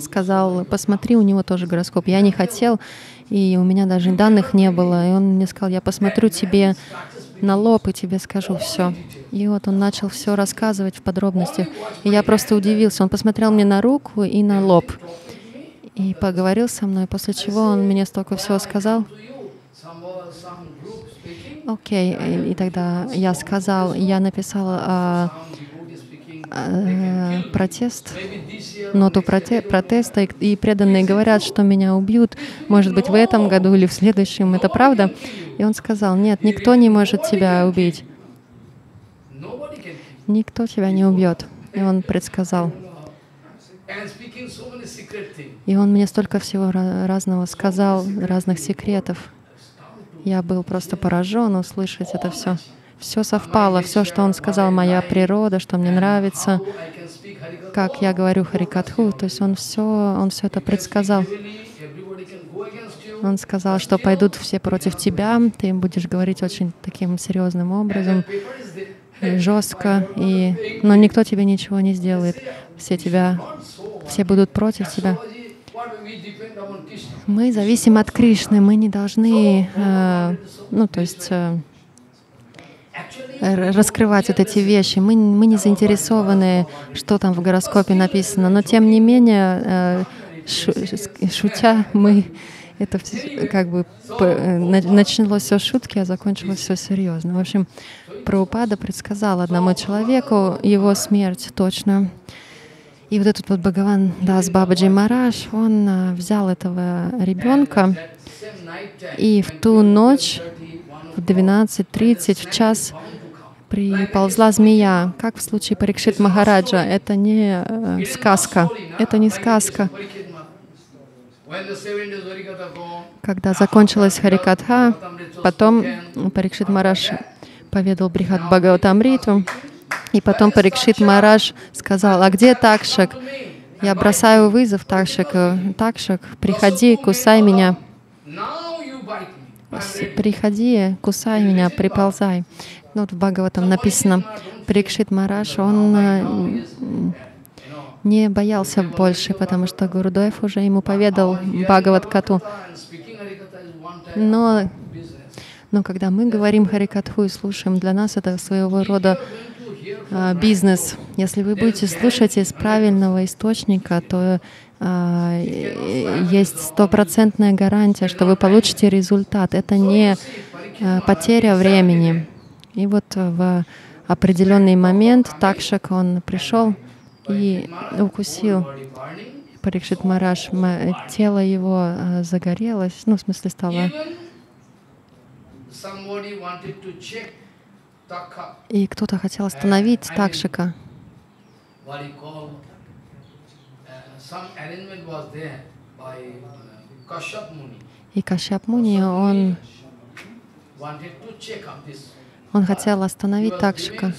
сказал, посмотри, у него тоже гороскоп. Я не хотел, и у меня даже данных не было. И он мне сказал, я посмотрю тебе на лоб и тебе скажу все. И вот он начал все рассказывать в подробностях. И я просто удивился. Он посмотрел мне на руку и на лоб. И поговорил со мной, после чего он мне столько всего сказал. Окей, okay. и, и тогда я сказал, я написала а, а, протест, ноту проте протеста, и преданные говорят, что меня убьют, может быть, в этом году или в следующем. Это правда? И он сказал, нет, никто не может тебя убить. Никто тебя не убьет. И он предсказал. И он мне столько всего разного сказал, разных секретов. Я был просто поражен услышать это все. Все совпало, все, что он сказал, моя природа, что мне нравится, как я говорю Харикатху, то есть он все, он все это предсказал. Он сказал, что пойдут все против тебя, ты им будешь говорить очень таким серьезным образом, жестко, и, но никто тебе ничего не сделает. Все тебя, все будут против тебя. Мы зависим от Кришны, мы не должны, э, ну, то есть э, раскрывать вот эти вещи. Мы, мы не заинтересованы, что там в гороскопе написано, но тем не менее, э, шу, шутя, мы это как бы э, началось все шутки, а закончилось все серьезно. В общем, Прабхупада предсказал одному человеку его смерть точно. И вот этот вот Бхагаван Дас Бабаджи Мараш, он а, взял этого ребенка, и в ту ночь, в 12.30, в час, приползла змея, как в случае Парикшит Махараджа. Это не э, сказка, это не сказка. Когда закончилась Харикатха, потом Парикшит Мараш поведал Брихат Бхагаватамриту, и потом Парикшит Мараш сказал, а где Такшак? Я бросаю вызов Такшак. Такшак, приходи, кусай меня. Приходи, кусай меня, приползай. Ну, вот в Бхагаватам написано, Парикшит Мараш, он э, не боялся больше, потому что Гурудоев уже ему поведал Бхагават Кату. Но, но когда мы говорим Харикатху и слушаем, для нас это своего рода бизнес. Если вы будете слушать из правильного источника, то а, есть стопроцентная гарантия, что вы получите результат. Это не а, потеря времени. И вот в определенный момент Такшак он пришел и укусил Парикшит Мараш. Тело его загорелось, ну, в смысле, стало и кто-то хотел остановить Такшика. И Кашьяп Муни, он. Он хотел He остановить Такшика,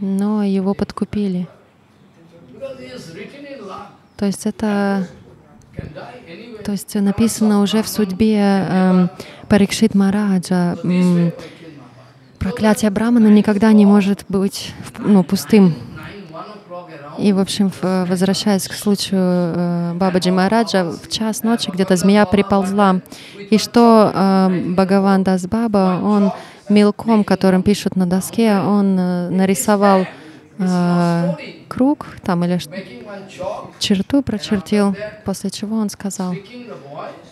но его подкупили. То есть это то есть написано уже в судьбе эм, Парикшит Мараджа. м, проклятие Брамана никогда не может быть ну, пустым. И, в общем, возвращаясь к случаю э, Бабаджи Мараджа, в час ночи где-то змея приползла. И что э, Бхагаван Дас Баба, он мелком, которым пишут на доске, он э, нарисовал э, круг там или черту прочертил, после чего он сказал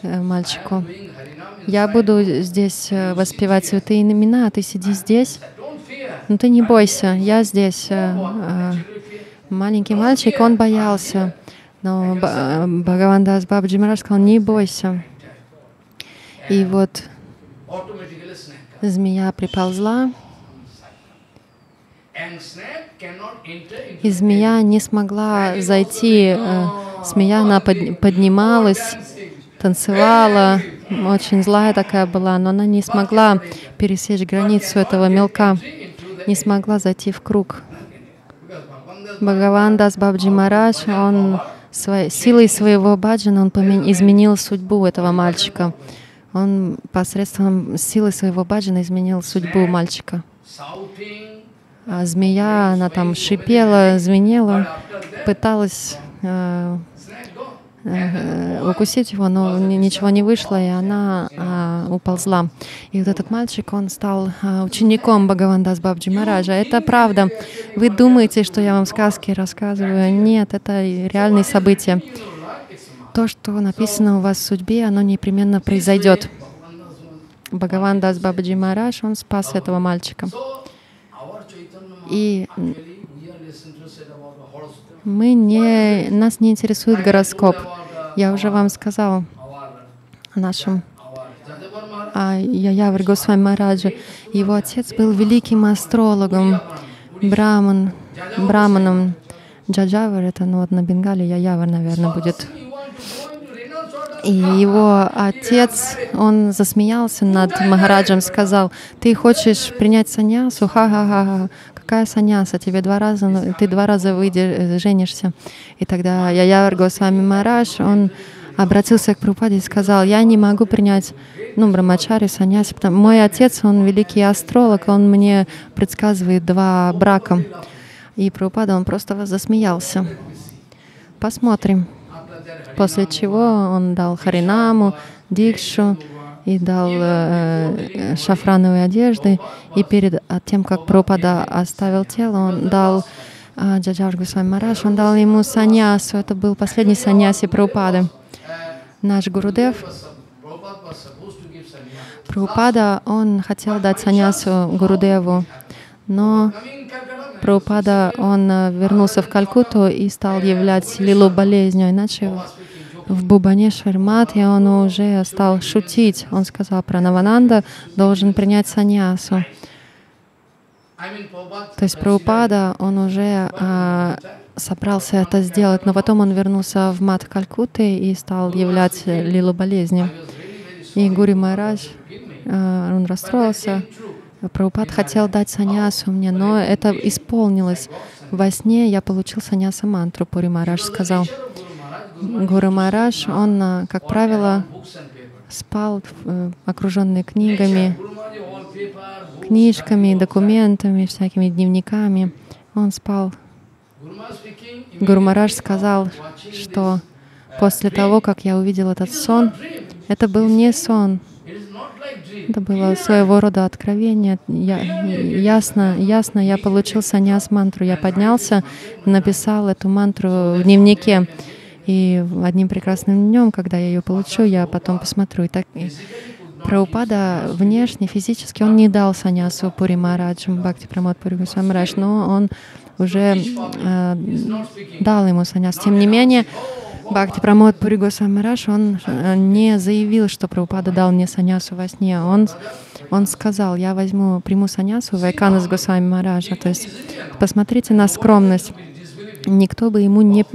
э, мальчику, я буду здесь э, воспевать святые имена, а ты сиди здесь, fear. ну ты не бойся, я здесь. э, э, Маленький мальчик, он боялся. Но Ба- Бхагавандас Бабаджи Марадж сказал, не бойся. И вот змея приползла, и змея не смогла зайти. э, Змея, она под- поднималась, танцевала, очень злая такая была, но она не смогла пересечь границу этого мелка, не смогла зайти в круг. Бхагаван Дас Бабджи Марадж, он своей, силой своего баджана он помен- изменил судьбу этого мальчика. Он посредством силы своего баджана изменил судьбу мальчика. А змея, она там шипела, звенела, пыталась э, э, укусить его, но ни- ничего не вышло, и она а, уползла. И вот этот мальчик, он стал а, учеником Бхагавандас Бабджи Мараджа. Это правда. Вы думаете, что я вам сказки рассказываю? Нет, это реальные события. То, что написано у вас в судьбе, оно непременно произойдет. Бхагаван Дас Бабаджи Марадж, он спас этого мальчика. So our Chaitanya И Mahaprabhu, we are less interested about the horoscope. мы не, нас не интересует гороскоп. Я уже вам сказал о нашем а Яявр Госвами Мараджа. Его отец был великим астрологом, браман, браманом. Джаджавар, это ну, вот на Бенгале Яявар, наверное, будет. И его отец, он засмеялся над Махараджем, сказал, ты хочешь принять саньясу? Ха-ха-ха, какая саньяса? Тебе два раза, ты два раза выйдешь, женишься. И тогда Яявар Госвами Махарадж, он обратился к Прабхупаде и сказал, я не могу принять ну, брамачари, саньяси, потому мой отец, он великий астролог, он мне предсказывает два брака. И Прабхупада, он просто засмеялся. Посмотрим. После чего он дал Харинаму, Дикшу и дал э, э, шафрановые одежды. И перед а, тем, как Пропада оставил тело, он дал э, Джаджар Гусвами Мараш, он дал ему саньясу. Это был последний саньяси Прабхупады. Наш Гурудев. Прабхупада, он хотел дать саньясу Гурудеву, но Прабхупада, он э, вернулся в Калькутту и стал являть лилу болезнью, иначе в Бубанешвар Матхе он уже стал шутить. Он сказал про Навананда должен принять саньясу. То есть Прабхупада, он уже а, собрался это сделать, но потом он вернулся в Мат Калькутты и стал являть лилу болезни. И Гури Махарадж, а, он расстроился. Прабхупад хотел дать саньясу мне, но это исполнилось. Во сне я получил саньяса мантру, Пури Махарадж сказал. Гуру Махарадж, он, а, как правило, спал, э, окруженный книгами, книжками, документами, всякими дневниками. Он спал. Гуру Марадж сказал, что после того, как я увидел этот сон, это был не сон, это было своего рода откровение. Я, ясно, ясно, я получил саньяс мантру. Я поднялся, написал эту мантру в дневнике. И одним прекрасным днем, когда я ее получу, я потом посмотрю. И так и Прабхупада внешне, физически, он не дал саньясу Пури Махараджу, Бхакти Прамод Пури Марадж, но он уже э, дал ему саньяс. Тем не менее, Бхакти Прамод Пури Госвами Марадж, он э, не заявил, что Прабхупада дал мне саньясу во сне. Он, он сказал, я возьму, приму саньясу Вайкана с Госвами Мараджа. То есть посмотрите на скромность. Никто бы ему не,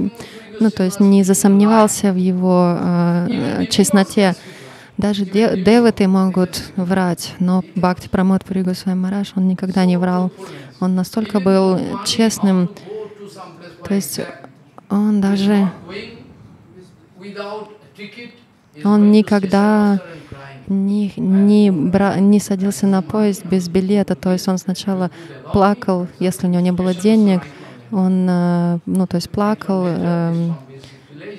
ну, то есть не засомневался в его э, честноте. Даже де- могут врать, но Бхакти Прамод Пури Госвами Мараш, он никогда не врал. Он настолько был честным, то есть он даже Он никогда не, не, бра, не садился на поезд без билета, то есть он сначала плакал, если у него не было денег, он, э, ну, то есть плакал эм,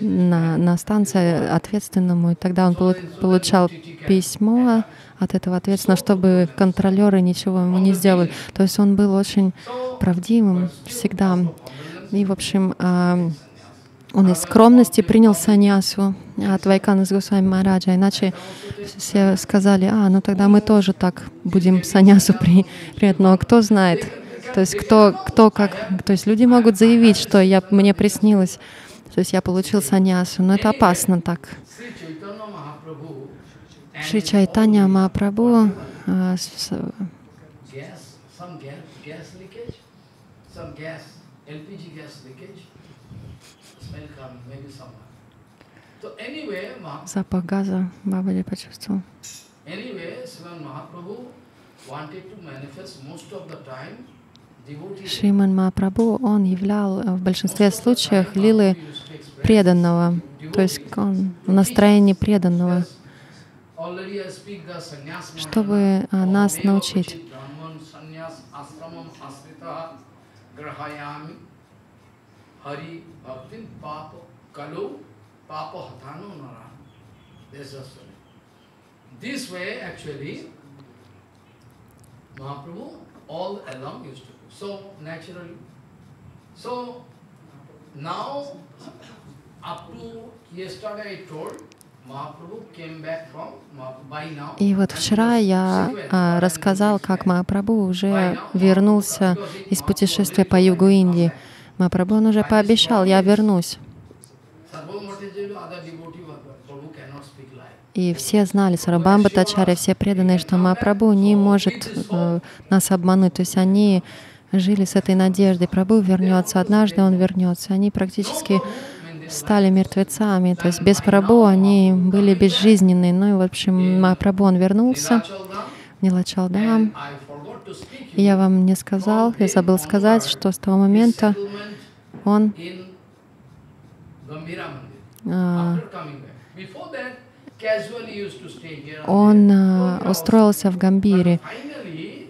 на, на станции ответственному, и тогда он полу- получал письмо от этого ответственного, чтобы контролеры ничего ему не сделали. То есть он был очень правдивым всегда. И, в общем, ам, он из скромности принял саньясу от Вайкана с Госвами Мараджа. Иначе все сказали, а, ну тогда мы тоже так будем саньясу при, принять. Но кто знает? То есть кто, кто как... То есть люди могут заявить, что я, мне приснилось, то есть я получил саньясу, но это опасно так. Шри Чайтанья Махапрабху а, запах газа Бабаджи почувствовал. Шриман Махапрабху, он являл э, в большинстве случаев лилы преданного, то есть он в настроении преданного, чтобы а, нас научить. All along used to. So naturally. So now up to yesterday I told. И вот вчера я а, рассказал, как Махапрабху уже вернулся из путешествия по югу Индии. Махапрабху он уже пообещал, я вернусь. И все знали, Сарабамба Тачаря, все преданные, что Махапрабху не может э, нас обмануть. То есть они жили с этой надеждой. Прабху вернется, однажды он вернется. Они практически стали мертвецами. То есть без Прабху они были безжизненные. Ну и, в общем, Махапрабху он вернулся speak И я вам не сказал, я забыл сказать, что с того момента он а, он а, устроился в Гамбире.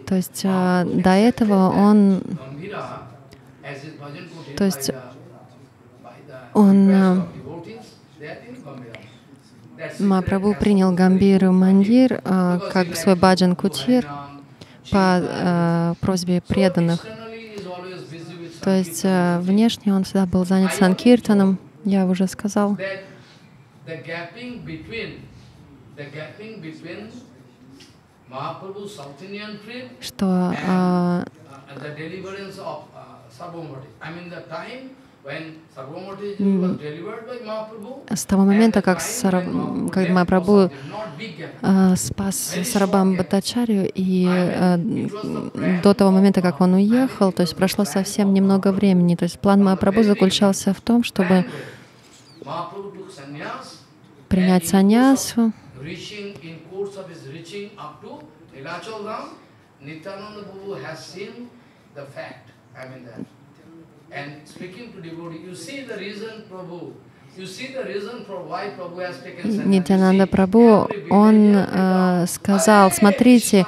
То есть а, до этого он То есть он. That's Махапрабху принял Гамбиру Мандир а, как свой баджан кутир по а, просьбе преданных. То есть а, внешне он всегда был занят санкиртаном, я уже сказал. Что а, uh, uh, с того момента, как, Сара, как gap. а, спас Сарабам Батачарю, и а, до того момента, как он уехал, то есть прошло совсем немного времени. То есть план Махапрабху заключался в том, чтобы принять саньясу, Nilachal Dham, Nityananda Prabhu has seen the fact, I mean that. And speaking to devotee, you see the reason Prabhu. Нитянанда Прабhu, он э, сказал, смотрите,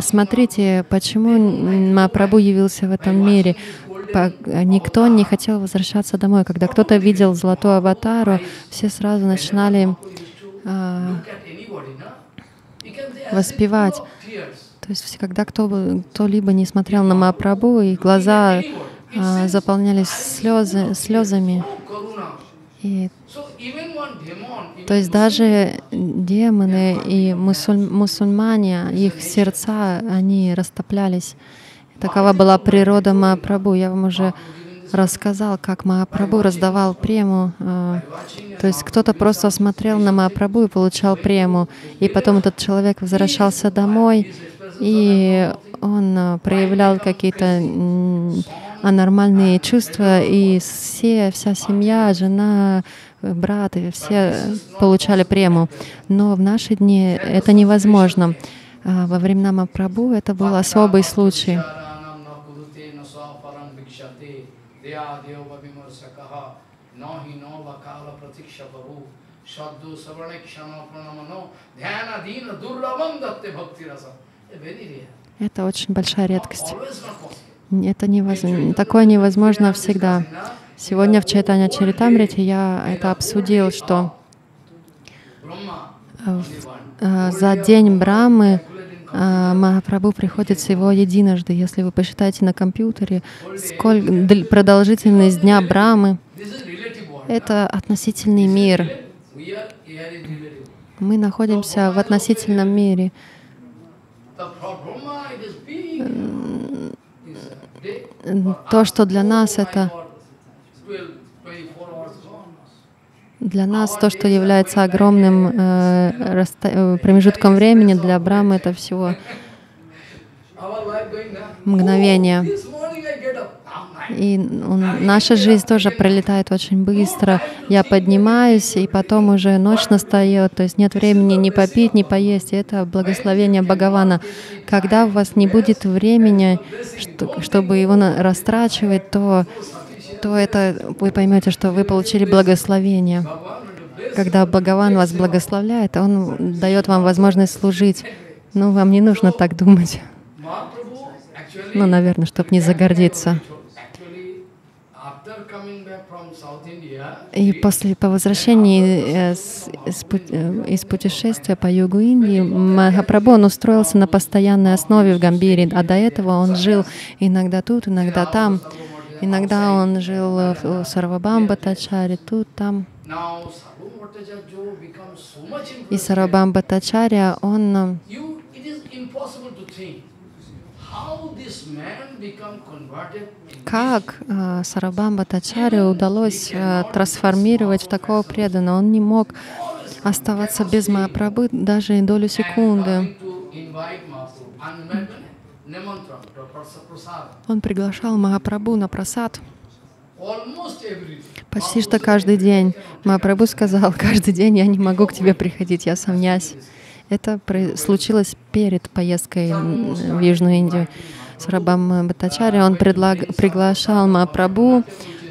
смотрите, почему Махапрабху явился в этом мире. Никто не хотел возвращаться домой. Когда кто-то видел золотую аватару, все сразу начинали а, воспевать. То есть все- когда кто, кто-либо не смотрел на Махапрабху, и глаза а, заполнялись слезы, слезами. И, то есть даже демоны и мусуль- мусульмане, их сердца, они растоплялись. Такова была природа Махапрабху. Я вам уже рассказал, как Махапрабху раздавал прему. а, То есть кто-то просто смотрел на Махапрабху и получал прему. И потом этот человек возвращался домой, и он а, проявлял какие-то м, а нормальные чувства, и все, вся семья, жена, брат, и все получали прему. Но в наши дни это невозможно. А во времена Мапрабху это был особый случай. Это очень большая редкость. Это невозможно. Такое невозможно всегда. Сегодня в Чайтаня Чаритамрите я это обсудил, что э, за день Брамы э, Махапрабху приходит всего единожды. Если вы посчитаете на компьютере, сколько продолжительность дня Брамы, это относительный мир. Мы находимся в относительном мире. То, что для нас это для нас то, что является огромным э, э промежутком времени, для Брамы это всего мгновение. И наша жизнь тоже пролетает очень быстро. Я поднимаюсь, и потом уже ночь настает, то есть нет времени ни попить, ни поесть. И это благословение Бхагавана. Когда у вас не будет времени, что, чтобы его растрачивать, то, то это вы поймете, что вы получили благословение. Когда Бхагаван вас благословляет, он дает вам возможность служить. Ну, вам не нужно так думать. Ну, наверное, чтобы не загордиться. И после, по возвращении из, э, из путешествия по югу Индии, Махапрабху он устроился на постоянной основе в Гамбире, а до этого он жил иногда тут, иногда там. Иногда он жил в Сарвабамба Тачаре, тут, там. И Сарвабамба Тачаря, он как э, Сарабамба Тачаре удалось э, трансформировать в такого преданного? Он не мог оставаться без Махапрабхы даже и долю секунды. Он приглашал Махапрабху на просад почти что каждый день. Махапрабху сказал, каждый день я не могу к тебе приходить, я саньясь. Это случилось перед поездкой в Южную Индию. Сарабам Батачари, он предлаг, приглашал Мапрабу,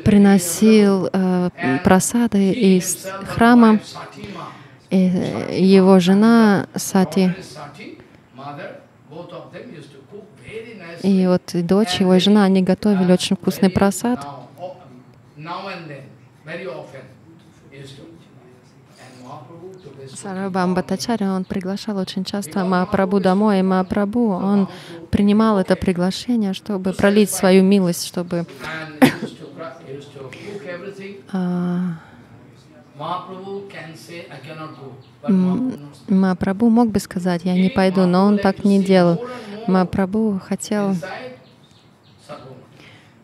приносил э, просады из храма. И его жена Сати и вот и дочь, его и жена, они готовили очень вкусный просад. Сарабам Батачари, он приглашал очень часто Махапрабху домой, и Махапрабху, он принимал это приглашение, чтобы пролить свою милость, чтобы а, Махапрабху мог бы сказать, я не пойду, но он так не делал. Махапрабху хотел,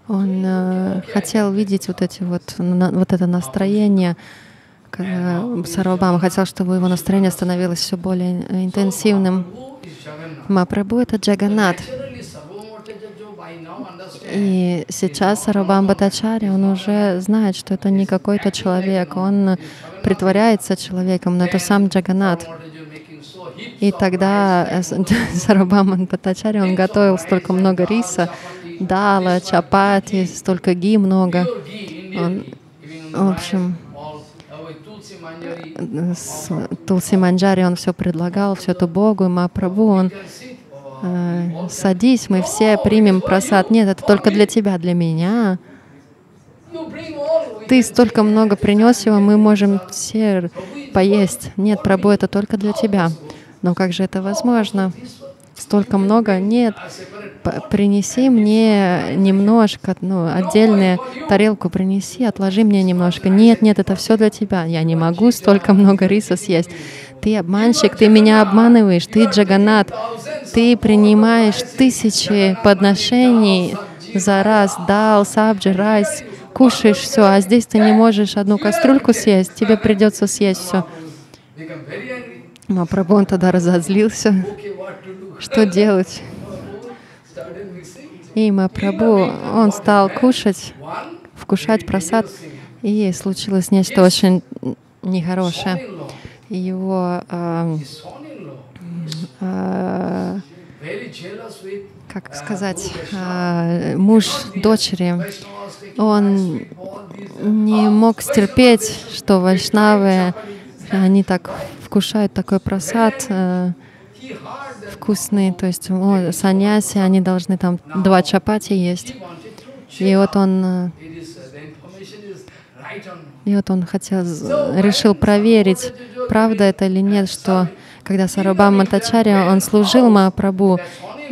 он uh, хотел видеть вот эти вот, вот это настроение, Сарвабама хотел, чтобы его настроение становилось все более интенсивным. Мапрабху — это Джаганат. И сейчас Сарабам Батачари, он уже знает, что это не какой-то человек, он притворяется человеком, но это сам Джаганат. И тогда Сарабам Батачари, он готовил столько много риса, дала, чапати, столько ги много. Он, в общем, с Тулси Манджари он все предлагал, все это Богу, и Мапрабу, он э, садись, мы все примем просад. Нет, это только для тебя, для меня. Ты столько много принес его, мы можем все поесть. Нет, Прабу, это только для тебя. Но как же это возможно? Столько много? Нет, принеси мне немножко, ну, отдельную тарелку принеси, отложи мне немножко. Нет, нет, это все для тебя. Я не могу столько много риса съесть. Ты обманщик, ты меня обманываешь, ты джаганат, ты принимаешь тысячи подношений за раз, дал, сабджи, райс, кушаешь все, а здесь ты не можешь одну кастрюльку съесть, тебе придется съесть все. Мапрабху тогда разозлился. Что делать? И Мапрабху, он стал кушать, вкушать просад, и случилось нечто очень нехорошее. Его э, э, как сказать, э, муж дочери, он не мог стерпеть, что вайшнавы, они так вкушают такой просад э, вкусный, то есть о, саньяси, они должны там два чапати есть. И вот он э, и вот он хотел, решил проверить, правда это или нет, что когда Сарабам Матачари, он служил Махапрабху,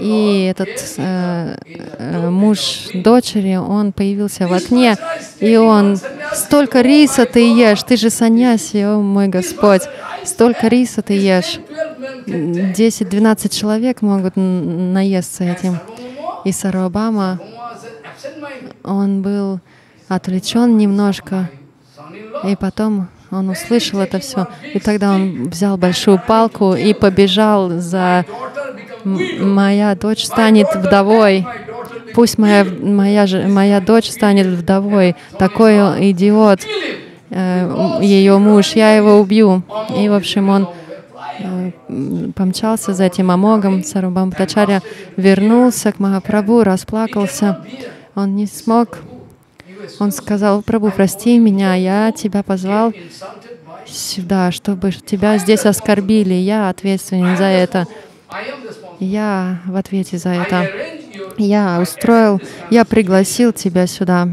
и этот э, э, муж дочери, он появился в окне, и он «Столько риса ты ешь, ты же саньяси, о мой Господь, столько риса ты ешь». 10-12 человек могут наесться этим. И Сарабама, он был отвлечен немножко, и потом он услышал это все. И тогда он взял большую палку и побежал за «Моя дочь станет вдовой». Пусть моя, моя, моя дочь станет вдовой. Такой идиот, э, ее муж, я его убью. И, в общем, он э, помчался за этим Амогом. Сарубам Птачаря вернулся к Махапрабху, расплакался. Он не смог он сказал, Прабу, прости меня, я тебя позвал сюда, чтобы тебя здесь оскорбили. Я ответственен за это. Я в ответе за это. Я устроил, я пригласил тебя сюда.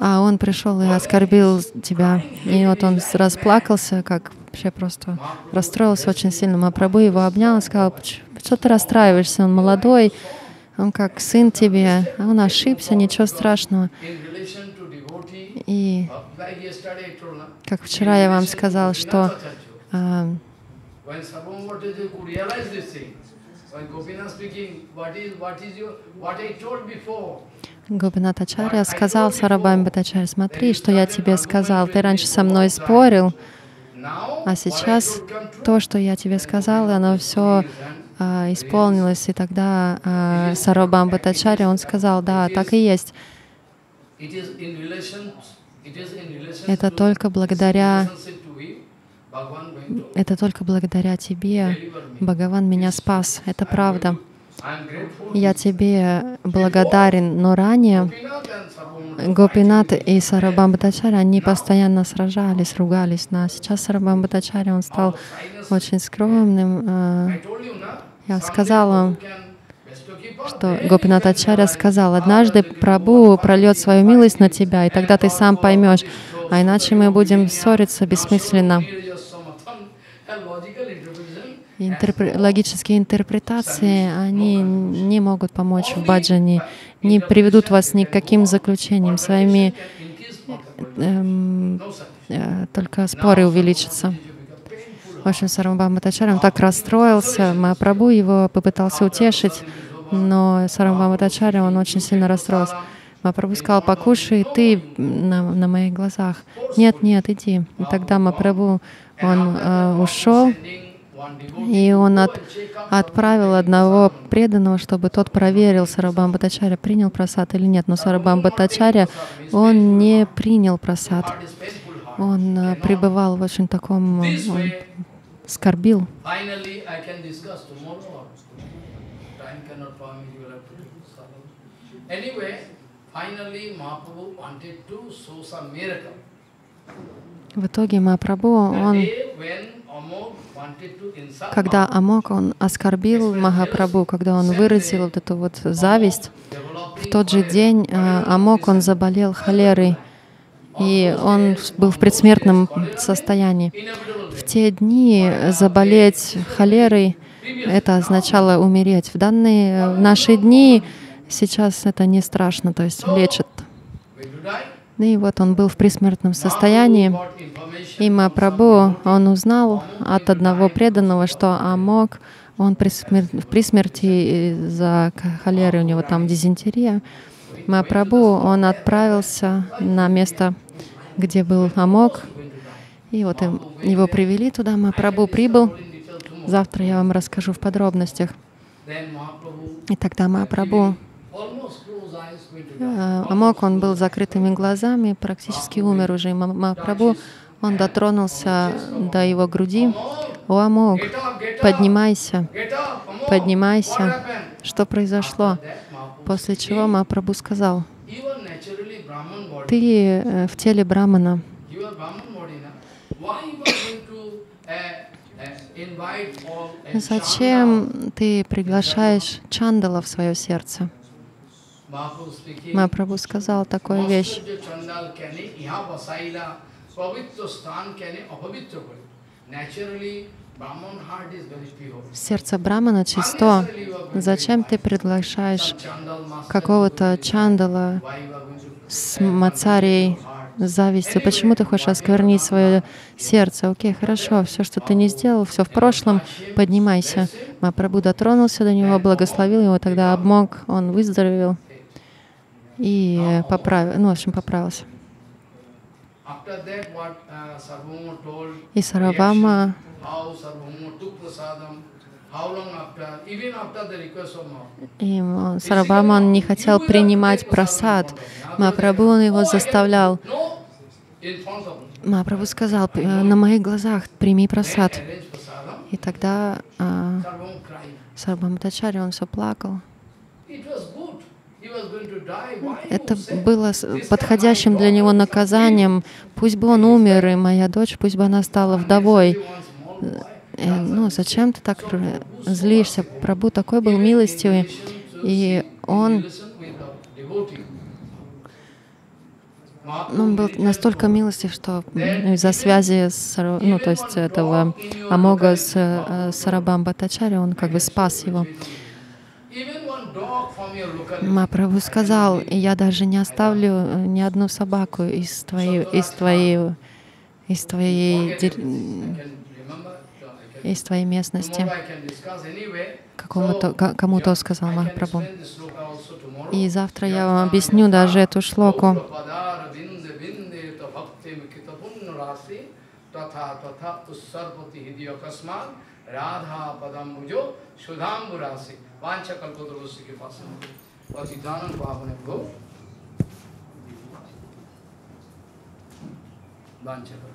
А он пришел и оскорбил тебя. И вот он расплакался, как вообще просто расстроился очень сильно. Мапрабу его обнял и сказал, что ты расстраиваешься, он молодой, он как сын тебе, а он ошибся, ничего страшного. И как вчера я вам сказал, что а, Гопинат Ачарья сказал Сарабами Бхаттачарья, смотри, что я тебе сказал, ты раньше со мной спорил, а сейчас то, что я тебе сказал, оно все а, исполнилось, и тогда а, Сарабам Бхаттачарья, он сказал, да, так и есть. Это только благодаря это только благодаря тебе, Бхагаван меня спас. Это правда. Я тебе благодарен, но ранее Гопинат и Сарабам Бхаттачаря, они постоянно сражались, ругались. Но сейчас Сарабам Бхаттачаря, он стал очень скромным. А, я сказала что Гопинат Ачаря сказал, однажды Прабу прольет свою милость на тебя, и тогда ты сам поймешь, а иначе мы будем ссориться бессмысленно. Интерпре логические интерпретации, они не могут помочь в баджане, не приведут вас ни к каким заключениям, своими эм, э, только споры увеличатся. В общем, Сарамбам Батачарам так расстроился, Махапрабху его попытался утешить, но Сарамбам Батачаря, он очень сильно расстроился. Мапрабху сказал, покушай ты на, на моих глазах. Нет, нет, иди. И тогда Мапрабху, он э, ушел, и он от, отправил одного преданного, чтобы тот проверил, Сарабам Батачаря принял просад или нет. Но Сарабам Батачаря, он не принял просад. Он э, пребывал в очень таком он скорбил. В итоге Махапрабху, он, когда Амок, он оскорбил Махапрабху, когда он выразил вот эту вот зависть, в тот же день э, Амок, он заболел холерой, и он был в предсмертном состоянии. В те дни заболеть холерой это означало умереть. В данные в наши дни сейчас это не страшно, то есть лечат. И вот он был в присмертном состоянии. И Мапрабху, он узнал от одного преданного, что Амок, он при, смер... при смерти из-за холеры, у него там дизентерия. Мапрабху, он отправился на место, где был Амок, и вот его привели туда, Мапрабху прибыл. Завтра я вам расскажу в подробностях. И тогда Махапрабху, А, Амок, он был закрытыми глазами, практически умер уже. И Ма- Махапрабху, он дотронулся до его груди. О, Амок, поднимайся, поднимайся. Что произошло? После чего Махапрабху сказал, ты э, в теле Брамана. Зачем ты приглашаешь Чандала в свое сердце? Махапрабху сказал такую вещь. Сердце Брамана чисто. Зачем ты приглашаешь какого-то Чандала с Мацарией, с завистью? Почему ты хочешь осквернить свое сердце? Окей, хорошо, все, что ты не сделал, все в прошлом, поднимайся. Махапрабху дотронулся до него, благословил его, тогда обмог, он выздоровел и поправил, ну, в общем, поправился. Uh, И Mahaprabhu. И он- Сарабама, он не хотел принимать просад. Махапрабху, он его заставлял. Махапрабху сказал, «П- э, на моих глазах прими просад. И тогда а. Сарабаматачари, он все плакал. Это было подходящим для него наказанием. Пусть бы он умер, и моя дочь, пусть бы она стала вдовой. Э, Ну, зачем ты так злишься? Прабу такой был милостивый, и он, он был настолько милостив, что из-за связи с, ну, то есть этого Амога с э, Сарабам Батачари, он как бы спас его. Мапрабху сказал, «И я даже не оставлю э, ни одну собаку из твоей, из твоей, из твоей, из твоей местности. Какому-то, кому-то сказал Махапрабху. И завтра я вам объясню даже эту шлоку. Padar binde binde वांछा कल्पद्रवस्य के पास पतिदान पावन भो वांछा